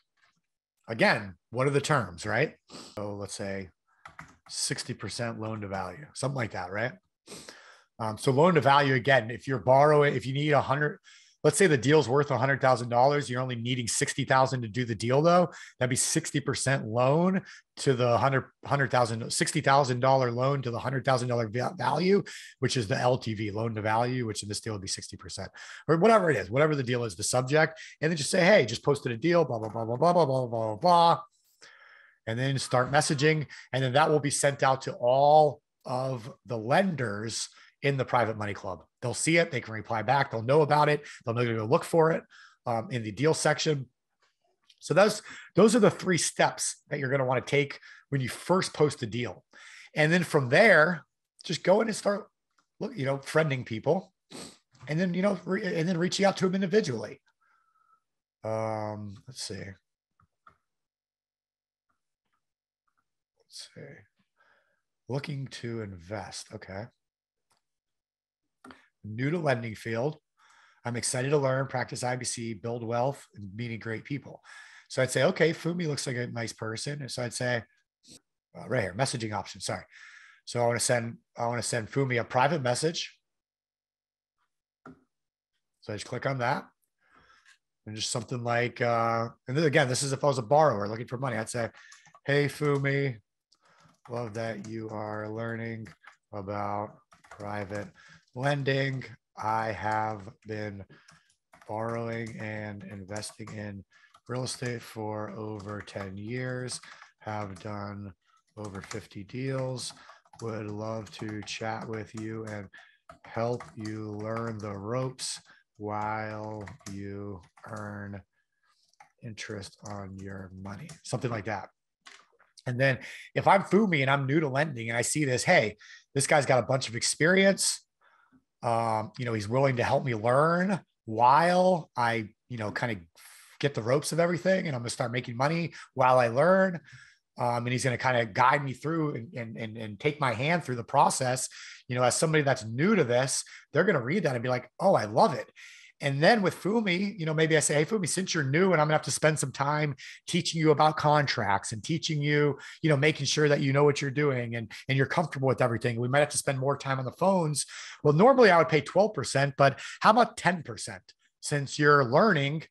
[SPEAKER 1] Again, what are the terms, right? So let's say 60% loan to value, something like that, right? Um, so loan to value, again, if you're borrowing, if you need a hundred, let's say the deal's worth $100,000, you're only needing 60,000 to do the deal though. That'd be 60% loan to the 100, $100,000, $60,000 loan to the $100,000 value, which is the LTV loan to value, which in this deal would be 60% or whatever it is, whatever the deal is, the subject. And then just say, Hey, just posted a deal, blah, blah, blah, blah, blah, blah, blah, blah, blah. And then start messaging. And then that will be sent out to all of the lenders in the private money club. They'll see it, they can reply back, they'll know about it, they'll know to go look for it um, in the deal section. So those those are the three steps that you're going to want to take when you first post a deal, and then from there, just go in and start, look, you know, friending people, and then you know, re- and then reaching out to them individually. Um, let's see. Let's see. looking to invest. Okay. New to lending field. I'm excited to learn, practice IBC, build wealth, and meeting great people. So I'd say, okay, Fumi looks like a nice person. And so I'd say, uh, right here, messaging option. Sorry. So I want to send, I want to send Fumi a private message. So I just click on that. And just something like, uh, and then again, this is if I was a borrower looking for money, I'd say, Hey, Fumi, love that you are learning about private lending. I have been borrowing and investing in real estate for over 10 years, have done over 50 deals. Would love to chat with you and help you learn the ropes while you earn interest on your money, something like that. And then if I'm Fumi and I'm new to lending and I see this, hey, this guy's got a bunch of experience. Um, you know, he's willing to help me learn while I, you know, kind of get the ropes of everything and I'm going to start making money while I learn. Um, and he's going to kind of guide me through and, and, and, take my hand through the process. You know, as somebody that's new to this, they're going to read that and be like, oh, I love it. And then with Fumi, you know, maybe I say, hey, Fumi, since you're new and I'm gonna have to spend some time teaching you about contracts and teaching you, you know, making sure that you know what you're doing and, and you're comfortable with everything. We might have to spend more time on the phones. Well, normally I would pay 12%, but how about 10%? Since you're learning,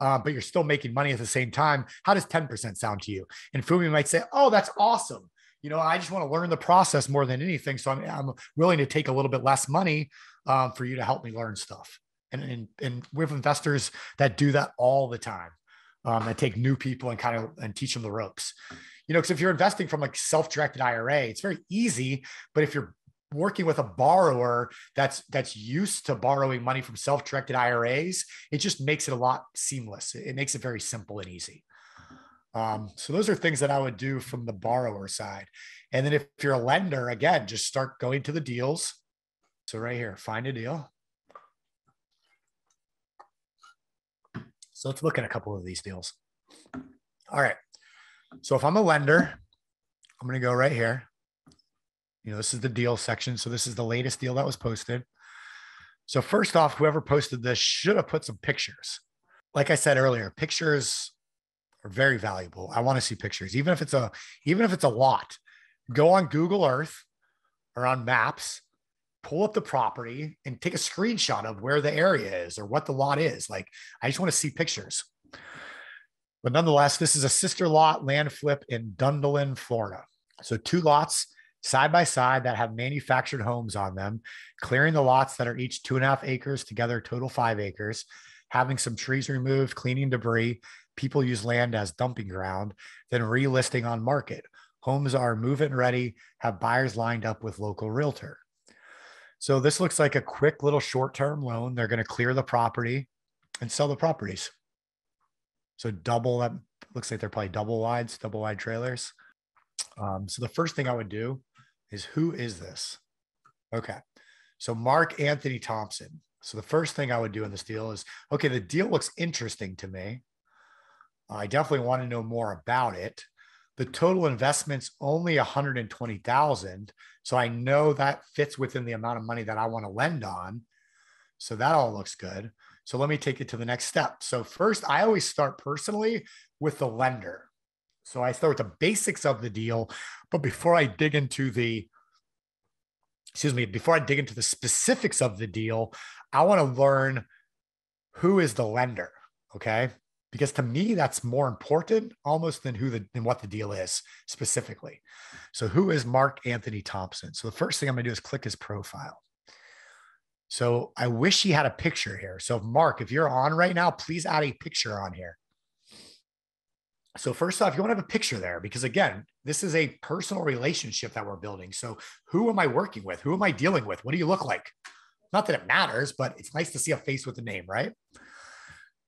[SPEAKER 1] uh, but you're still making money at the same time, how does 10% sound to you? And Fumi might say, oh, that's awesome you know, I just want to learn the process more than anything. So I'm, I'm willing to take a little bit less money um, for you to help me learn stuff and, and, and we have investors that do that all the time um, take new people and kind of and teach them the ropes. You know because if you're investing from like self-directed ira it's very easy but if you're working with a borrower that's that's used to borrowing money from self-directed iras it just makes it a lot seamless. It makes it very simple and easy. Um, so those are things that i would do from the borrower side. And then if you're a lender again just start going to the deals. So right here find a deal So let's look at a couple of these deals. All right. So if I'm a lender, I'm going to go right here. You know, this is the deal section. So this is the latest deal that was posted. So first off, whoever posted this should have put some pictures. Like I said earlier, pictures are very valuable. I want to see pictures, even if it's a even if it's a lot. Go on Google Earth or on Maps pull up the property and take a screenshot of where the area is or what the lot is. Like, I just want to see pictures. But nonetheless, this is a sister lot land flip in Dunedin, Florida. So, two lots side by side that have manufactured homes on them, clearing the lots that are each two and a half acres together, total five acres, having some trees removed, cleaning debris. People use land as dumping ground, then relisting on market. Homes are move in ready, have buyers lined up with local realtor. So this looks like a quick little short-term loan. They're going to clear the property and sell the properties. So double that looks like they're probably double wides, double wide trailers. Um, so the first thing I would do is who is this? Okay. So Mark Anthony Thompson. So the first thing I would do in this deal is okay, the deal looks interesting to me. I definitely want to know more about it. The total investment's only 120,000. So I know that fits within the amount of money that I want to lend on. So that all looks good. So let me take it to the next step. So first, I always start personally with the lender. So I start with the basics of the deal, but before I dig into the excuse me, before I dig into the specifics of the deal, I want to learn who is the lender, okay? Because to me that's more important almost than who the than what the deal is specifically. So who is mark anthony thompson? So the first thing i'm going to do is click his profile. So i wish he had a picture here. So mark if you're on right now please add a picture on here. So first off you want to have a picture there because again this is a personal relationship that we're building. So who am i working with? Who am i dealing with? What do you look like? Not that it matters but it's nice to see a face with a name right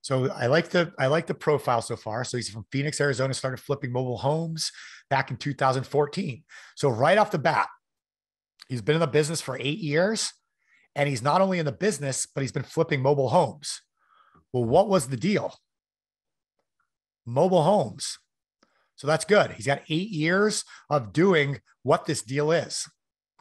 [SPEAKER 1] so I like the I like the profile so far. So he's from Phoenix, Arizona, started flipping mobile homes back in 2014. So right off the bat, he's been in the business for eight years. And he's not only in the business, but he's been flipping mobile homes. Well, what was the deal? Mobile homes. So that's good. He's got eight years of doing what this deal is.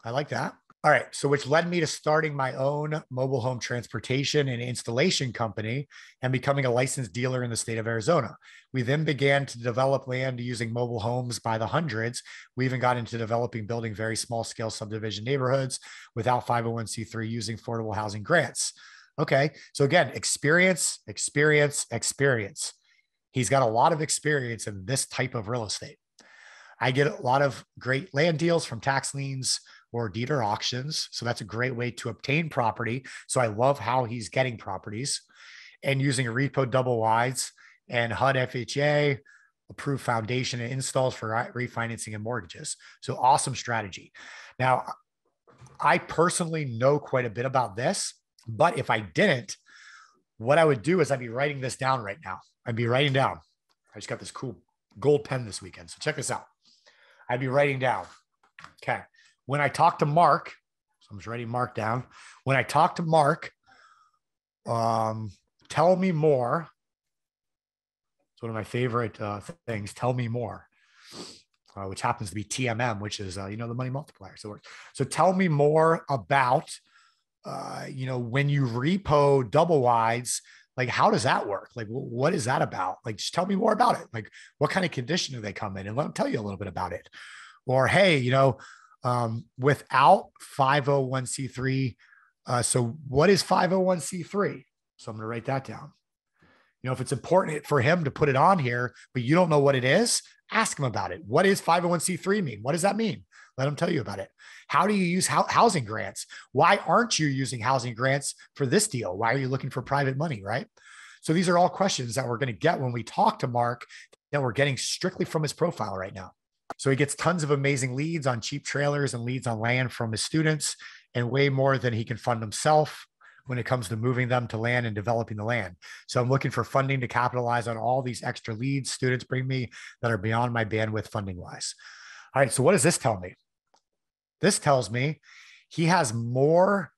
[SPEAKER 1] I like that. All right. So, which led me to starting my own mobile home transportation and installation company and becoming a licensed dealer in the state of Arizona. We then began to develop land using mobile homes by the hundreds. We even got into developing building very small scale subdivision neighborhoods without 501c3 using affordable housing grants. Okay. So, again, experience, experience, experience. He's got a lot of experience in this type of real estate. I get a lot of great land deals from tax liens or deed or auctions. So that's a great way to obtain property. So I love how he's getting properties and using a repo double wides and HUD FHA approved foundation and installs for refinancing and mortgages. So awesome strategy. Now, I personally know quite a bit about this, but if I didn't, what I would do is I'd be writing this down right now. I'd be writing down. I just got this cool gold pen this weekend. So check this out. I'd be writing down. Okay. When I talk to Mark, so I'm just writing Mark down. When I talk to Mark, um, tell me more. It's one of my favorite uh, things. Tell me more, uh, which happens to be TMM, which is uh, you know the money multiplier. So so tell me more about uh, you know when you repo double wides like how does that work like what is that about like just tell me more about it like what kind of condition do they come in and let me tell you a little bit about it or hey you know um, without 501c3 uh, so what is 501c3 so i'm going to write that down you know if it's important for him to put it on here but you don't know what it is ask him about it what does 501c3 mean what does that mean let him tell you about it. How do you use housing grants? Why aren't you using housing grants for this deal? Why are you looking for private money? Right. So these are all questions that we're going to get when we talk to Mark that we're getting strictly from his profile right now. So he gets tons of amazing leads on cheap trailers and leads on land from his students and way more than he can fund himself when it comes to moving them to land and developing the land. So I'm looking for funding to capitalize on all these extra leads students bring me that are beyond my bandwidth funding wise. All right. So what does this tell me? This tells me he has more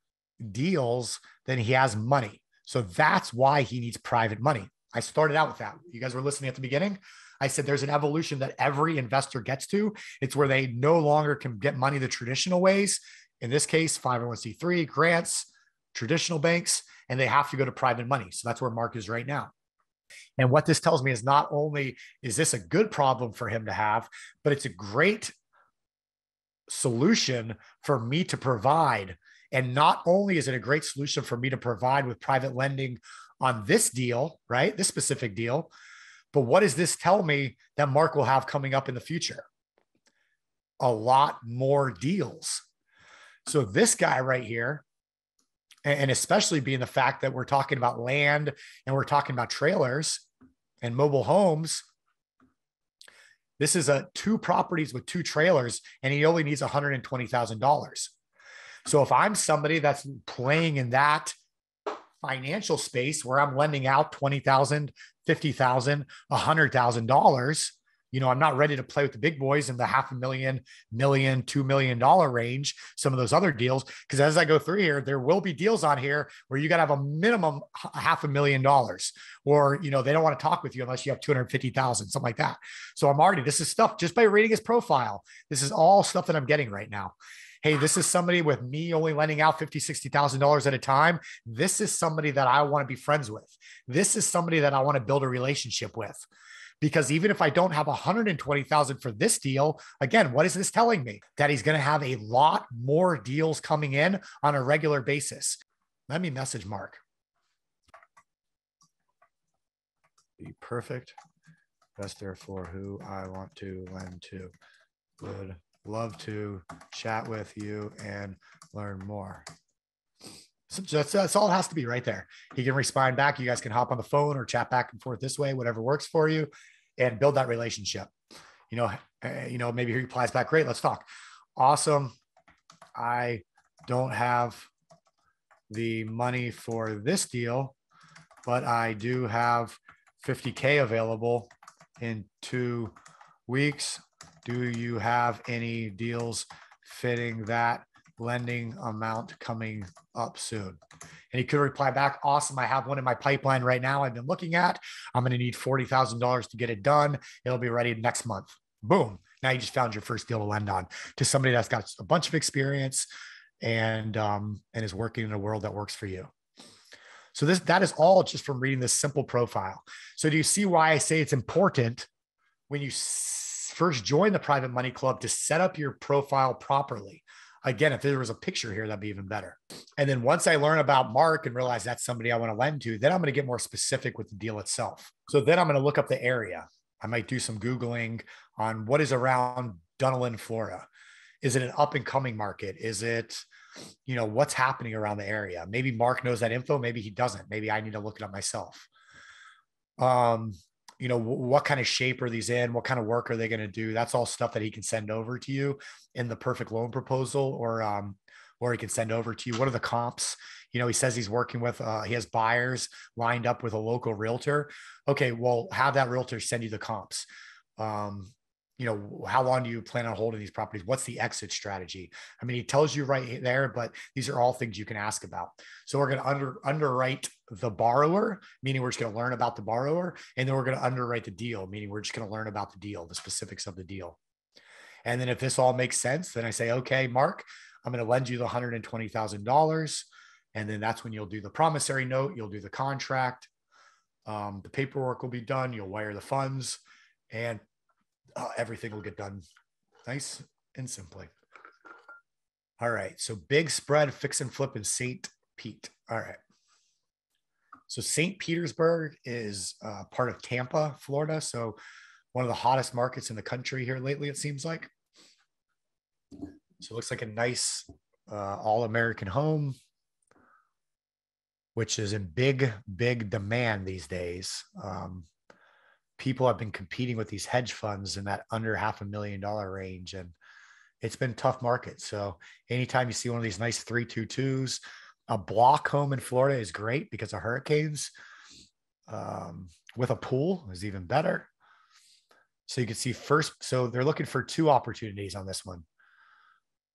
[SPEAKER 1] deals than he has money. So that's why he needs private money. I started out with that. You guys were listening at the beginning. I said there's an evolution that every investor gets to. It's where they no longer can get money the traditional ways. In this case, 501c3 grants, traditional banks, and they have to go to private money. So that's where Mark is right now. And what this tells me is not only is this a good problem for him to have, but it's a great solution for me to provide. And not only is it a great solution for me to provide with private lending on this deal, right? This specific deal. But what does this tell me that Mark will have coming up in the future? A lot more deals. So, this guy right here, and especially being the fact that we're talking about land and we're talking about trailers and mobile homes, this is a two properties with two trailers, and he only needs $120,000. So if I'm somebody that's playing in that financial space where I'm lending out $20,000, $50,000, $100,000, you know, I'm not ready to play with the big boys in the half a million, million, two million dollar range, some of those other deals. Because as I go through here, there will be deals on here where you got to have a minimum half a million dollars, or, you know, they don't want to talk with you unless you have 250,000, something like that. So I'm already, this is stuff just by reading his profile. This is all stuff that I'm getting right now hey, this is somebody with me only lending out fifty, sixty thousand dollars at a time. This is somebody that I want to be friends with. This is somebody that I want to build a relationship with because even if I don't have 120,000 for this deal, again, what is this telling me? That he's going to have a lot more deals coming in on a regular basis. Let me message Mark. Be perfect investor for who I want to lend to. Would love to chat with you and learn more. So that's, that's all it has to be right there. He can respond back. You guys can hop on the phone or chat back and forth this way, whatever works for you, and build that relationship. You know, uh, you know, maybe he replies back, great, let's talk. Awesome. I don't have the money for this deal, but I do have 50K available in two weeks. Do you have any deals fitting that lending amount coming up soon. And he could reply back, awesome. I have one in my pipeline right now. I've been looking at. I'm going to need $40,000 to get it done. It'll be ready next month. Boom. Now you just found your first deal to lend on to somebody that's got a bunch of experience and um, and is working in a world that works for you. So this that is all just from reading this simple profile. So do you see why I say it's important when you first join the private money club to set up your profile properly? Again, if there was a picture here, that'd be even better. And then once I learn about Mark and realize that's somebody I want to lend to, then I'm going to get more specific with the deal itself. So then I'm going to look up the area. I might do some Googling on what is around Dunnellon, Florida. Is it an up and coming market? Is it, you know, what's happening around the area? Maybe Mark knows that info. Maybe he doesn't. Maybe I need to look it up myself. Um, you know, what kind of shape are these in? What kind of work are they going to do? That's all stuff that he can send over to you in the perfect loan proposal or, um, or he can send over to you. What are the comps? You know, he says he's working with, uh, he has buyers lined up with a local realtor. Okay, well, have that realtor send you the comps. Um, you know, how long do you plan on holding these properties? What's the exit strategy? I mean, he tells you right there, but these are all things you can ask about. So we're going to under underwrite the borrower, meaning we're just going to learn about the borrower, and then we're going to underwrite the deal, meaning we're just going to learn about the deal, the specifics of the deal. And then if this all makes sense, then I say, okay, Mark, I'm going to lend you the $120,000. And then that's when you'll do the promissory note, you'll do the contract. Um, the paperwork will be done. You'll wire the funds and uh, everything will get done nice and simply. All right. So big spread, fix and flip in St. Pete. All right. So St. Petersburg is uh, part of Tampa, Florida. So one of the hottest markets in the country here lately, it seems like. So it looks like a nice uh, all American home, which is in big, big demand these days. Um, people have been competing with these hedge funds in that under half a million dollar range. And it's been tough market. So anytime you see one of these nice 322s, a block home in Florida is great because of hurricanes. Um, with a pool is even better. So you can see first, so they're looking for two opportunities on this one.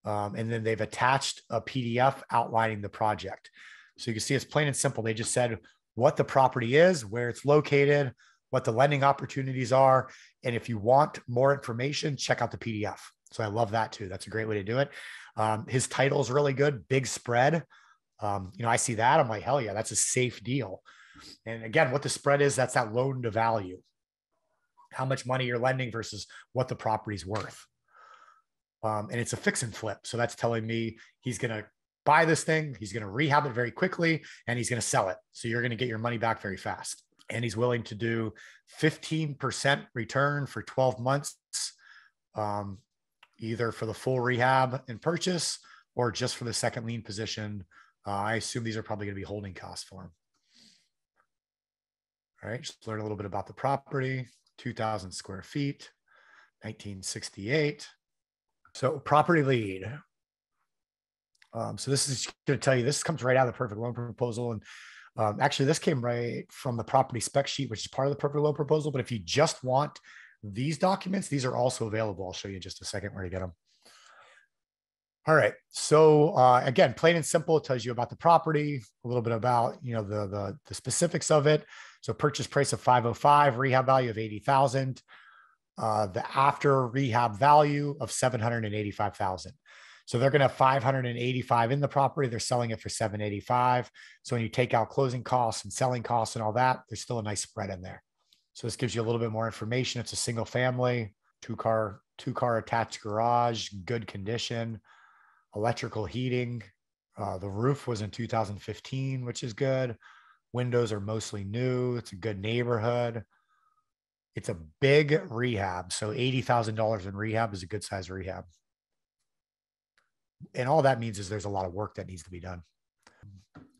[SPEAKER 1] Um, and then they've attached a PDF outlining the project. So you can see it's plain and simple. They just said what the property is, where it's located, what the lending opportunities are. And if you want more information, check out the PDF. So I love that too. That's a great way to do it. Um, his title is really good, big spread. Um, you know, I see that. I'm like, hell yeah, that's a safe deal. And again, what the spread is, that's that loan to value. How much money you're lending versus what the property's worth. Um, and it's a fix and flip. So that's telling me he's going to buy this thing, he's going to rehab it very quickly, and he's going to sell it. So you're going to get your money back very fast. And he's willing to do 15% return for 12 months, um, either for the full rehab and purchase or just for the second lien position. Uh, I assume these are probably going to be holding costs for him. All right, just learn a little bit about the property 2,000 square feet, 1968. So, property lead. Um, so, this is going to tell you this comes right out of the perfect loan proposal. And um, actually, this came right from the property spec sheet, which is part of the perfect loan proposal. But if you just want these documents, these are also available. I'll show you in just a second where to get them. All right. So uh, again, plain and simple, it tells you about the property, a little bit about you know the the, the specifics of it. So purchase price of 505, rehab value of 80,000, uh, the after rehab value of 785,000. So they're going to have 585 in the property. They're selling it for 785. So when you take out closing costs and selling costs and all that, there's still a nice spread in there. So this gives you a little bit more information. It's a single family, two car, two car attached garage, good condition, electrical heating. Uh, the roof was in 2015, which is good. Windows are mostly new. It's a good neighborhood. It's a big rehab. So $80,000 in rehab is a good size rehab. And all that means is there's a lot of work that needs to be done,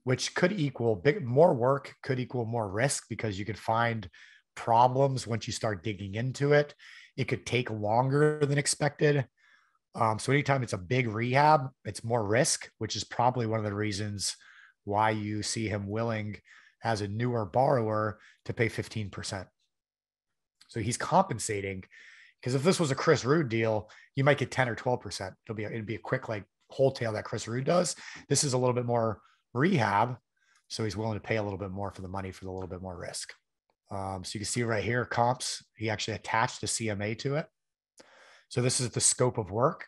[SPEAKER 1] which could equal big more work could equal more risk because you could find problems once you start digging into it. It could take longer than expected. Um, so anytime it's a big rehab, it's more risk, which is probably one of the reasons why you see him willing as a newer borrower to pay 15%. So he's compensating because if this was a Chris Rude deal, you might get 10 or 12%. It'll be, it'd be a quick, like wholesale that Chris Ruud does. This is a little bit more rehab. So he's willing to pay a little bit more for the money for the little bit more risk. Um, so you can see right here, comps, he actually attached the CMA to it. So this is the scope of work.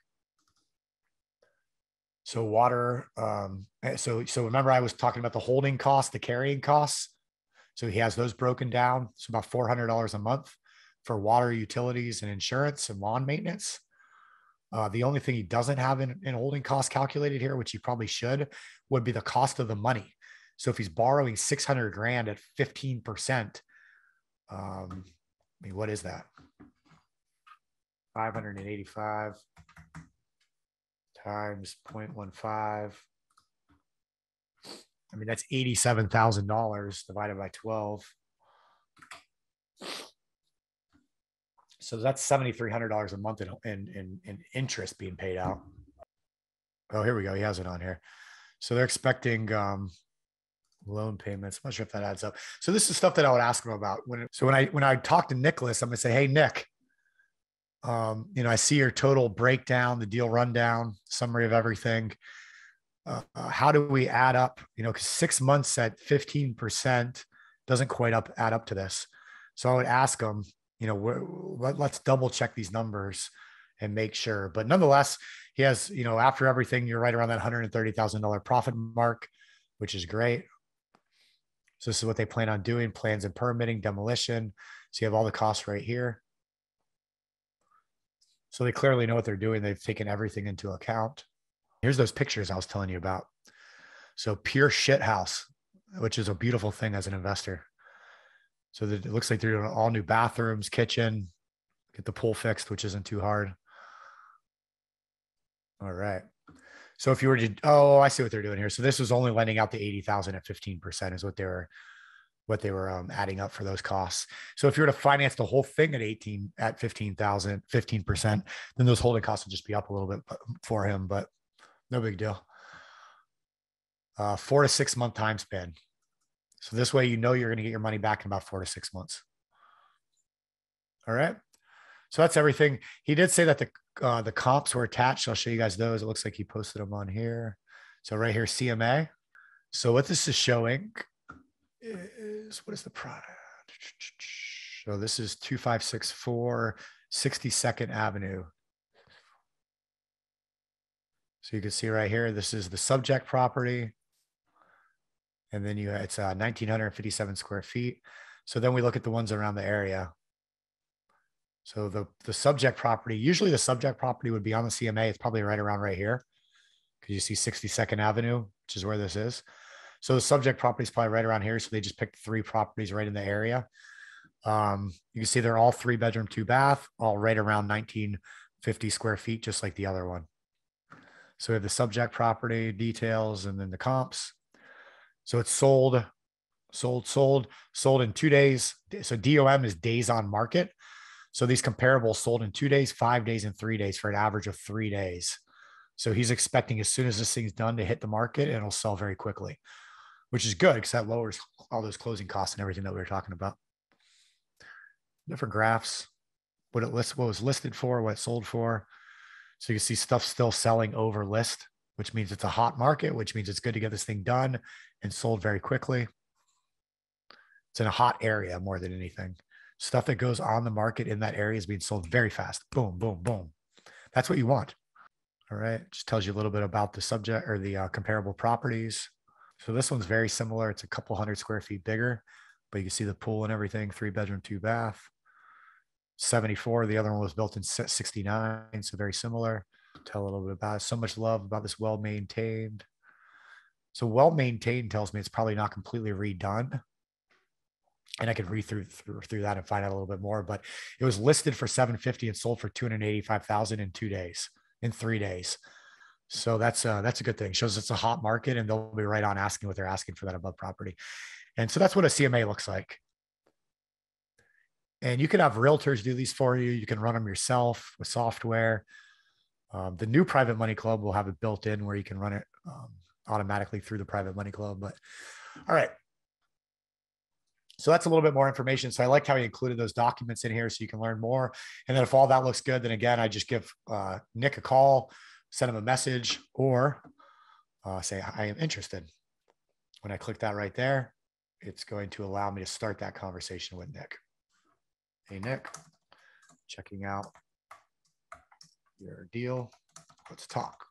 [SPEAKER 1] So water, um, eh, so so remember I was talking about the holding cost, the carrying costs. So he has those broken down. It's about four hundred dollars a month for water, utilities, and insurance and lawn maintenance. Uh, the only thing he doesn't have in, in holding cost calculated here, which he probably should, would be the cost of the money. So if he's borrowing 600 grand at 15%, um, I mean, what is that? 585 times 0.15. I mean, that's $87,000 divided by 12. So that's $7,300 a month in, in, in, in interest being paid out. Oh, here we go. He has it on here. So they're expecting um, loan payments. I'm not sure if that adds up. So this is stuff that I would ask him about when. So when I when I talk to Nicholas, I'm gonna say, "Hey, Nick, um, you know, I see your total breakdown, the deal rundown, summary of everything. Uh, uh, how do we add up? You know, because six months at 15% doesn't quite up add up to this. So I would ask him, you know, let, let's double check these numbers and make sure. But nonetheless, he has, you know, after everything, you're right around that $130,000 profit mark, which is great. So this is what they plan on doing, plans and permitting, demolition. So you have all the costs right here. So they clearly know what they're doing. They've taken everything into account. Here's those pictures I was telling you about. So pure shit house, which is a beautiful thing as an investor. So that it looks like they're doing all new bathrooms, kitchen, get the pool fixed, which isn't too hard. All right. So if you were to, oh, I see what they're doing here. So this was only lending out the 80,000 at 15% is what they were what they were um, adding up for those costs. So if you were to finance the whole thing at 18 at 15,000, 15%, then those holding costs would just be up a little bit for him, but no big deal. Uh, four to six month time span. So this way, you know, you're going to get your money back in about four to six months. All right. So that's everything. He did say that the uh, the comps were attached. I'll show you guys those. It looks like he posted them on here. So right here, CMA. So what this is showing is what is the product? So this is 2564 62nd Avenue. So you can see right here, this is the subject property. And then you it's uh, 1957 square feet. So then we look at the ones around the area. So the, the subject property, usually the subject property would be on the CMA. It's probably right around right here. Because you see 62nd Avenue, which is where this is. So the subject property is probably right around here. So they just picked three properties right in the area. Um, you can see they're all three bedroom, two bath, all right around 1950 square feet, just like the other one. So we have the subject property details and then the comps. So it's sold, sold, sold, sold in two days. So DOM is days on market. So these comparables sold in two days, five days, and three days for an average of three days. So he's expecting as soon as this thing's done to hit the market and it'll sell very quickly which is good because that lowers all those closing costs and everything that we were talking about. Different graphs, what it lists, what was listed for, what it sold for. So you can see stuff still selling over list, which means it's a hot market, which means it's good to get this thing done and sold very quickly. It's in a hot area more than anything. Stuff that goes on the market in that area is being sold very fast. Boom, boom, boom. That's what you want. All right. Just tells you a little bit about the subject or the uh, comparable properties. So this one's very similar. It's a couple hundred square feet bigger, but you can see the pool and everything, three bedroom, two bath. 74. The other one was built in 69. So very similar. Tell a little bit about it. So much love about this well maintained. So well maintained tells me it's probably not completely redone. And I could read through, through through that and find out a little bit more. But it was listed for 750 and sold for 285,000 in two days, in three days. So that's uh, that's a good thing. Shows it's a hot market, and they'll be right on asking what they're asking for that above property. And so that's what a CMA looks like. And you can have realtors do these for you. You can run them yourself with software. Um, the new private money club will have it built in where you can run it um, automatically through the private money club. But all right. So that's a little bit more information. So I liked how he included those documents in here so you can learn more. And then if all that looks good, then again, I just give uh, Nick a call send him a message or uh, say, I am interested. When I click that right there, it's going to allow me to start that conversation with Nick. Hey, Nick, checking out your deal. Let's talk.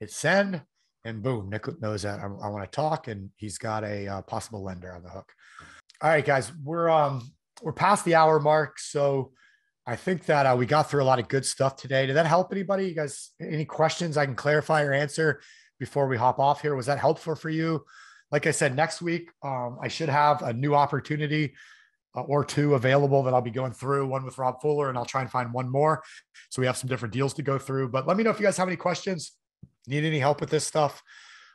[SPEAKER 1] Hit send, and boom, Nick knows that I, I want to talk, and he's got a uh, possible lender on the hook. All right, guys, we're um we're past the hour mark, so I think that uh, we got through a lot of good stuff today. Did that help anybody? You guys, any questions I can clarify or answer before we hop off here? Was that helpful for you? Like I said, next week um, I should have a new opportunity or two available that I'll be going through. One with Rob Fuller, and I'll try and find one more. So we have some different deals to go through. But let me know if you guys have any questions. Need any help with this stuff?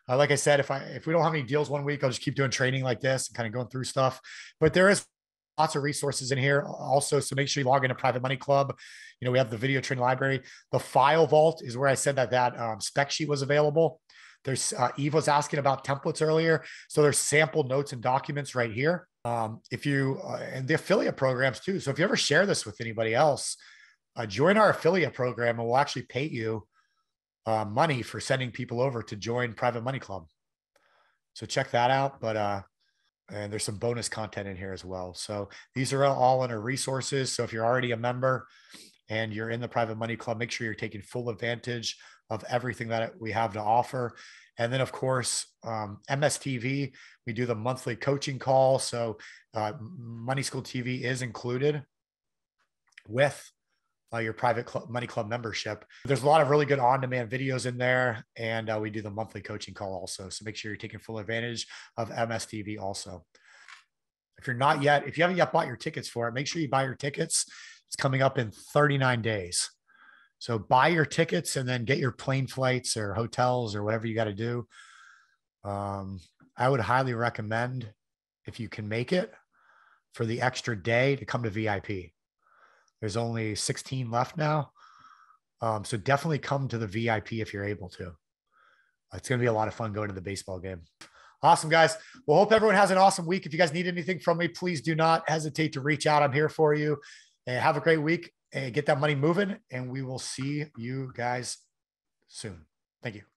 [SPEAKER 1] Uh, like I said, if I if we don't have any deals one week, I'll just keep doing training like this and kind of going through stuff. But there is lots of resources in here also. So make sure you log into Private Money Club. You know, we have the video training library. The file vault is where I said that that um, spec sheet was available. There's uh, Eve was asking about templates earlier. So there's sample notes and documents right here. Um, if you uh, and the affiliate programs too. So if you ever share this with anybody else, uh, join our affiliate program and we'll actually pay you uh, money for sending people over to join Private Money Club. So check that out. But uh, and there's some bonus content in here as well. So these are all in our resources. So if you're already a member and you're in the Private Money Club, make sure you're taking full advantage of everything that we have to offer. And then, of course, um, MSTV, we do the monthly coaching call. So, uh, Money School TV is included with uh, your private club, money club membership. There's a lot of really good on demand videos in there. And uh, we do the monthly coaching call also. So make sure you're taking full advantage of MSTV also. If you're not yet, if you haven't yet bought your tickets for it, make sure you buy your tickets. It's coming up in 39 days. So buy your tickets and then get your plane flights or hotels or whatever you got to do. Um, I would highly recommend if you can make it for the extra day to come to VIP. There's only 16 left now. Um, so definitely come to the VIP if you're able to. It's going to be a lot of fun going to the baseball game. Awesome, guys. Well, hope everyone has an awesome week. If you guys need anything from me, please do not hesitate to reach out. I'm here for you. Have a great week and get that money moving. And we will see you guys soon. Thank you.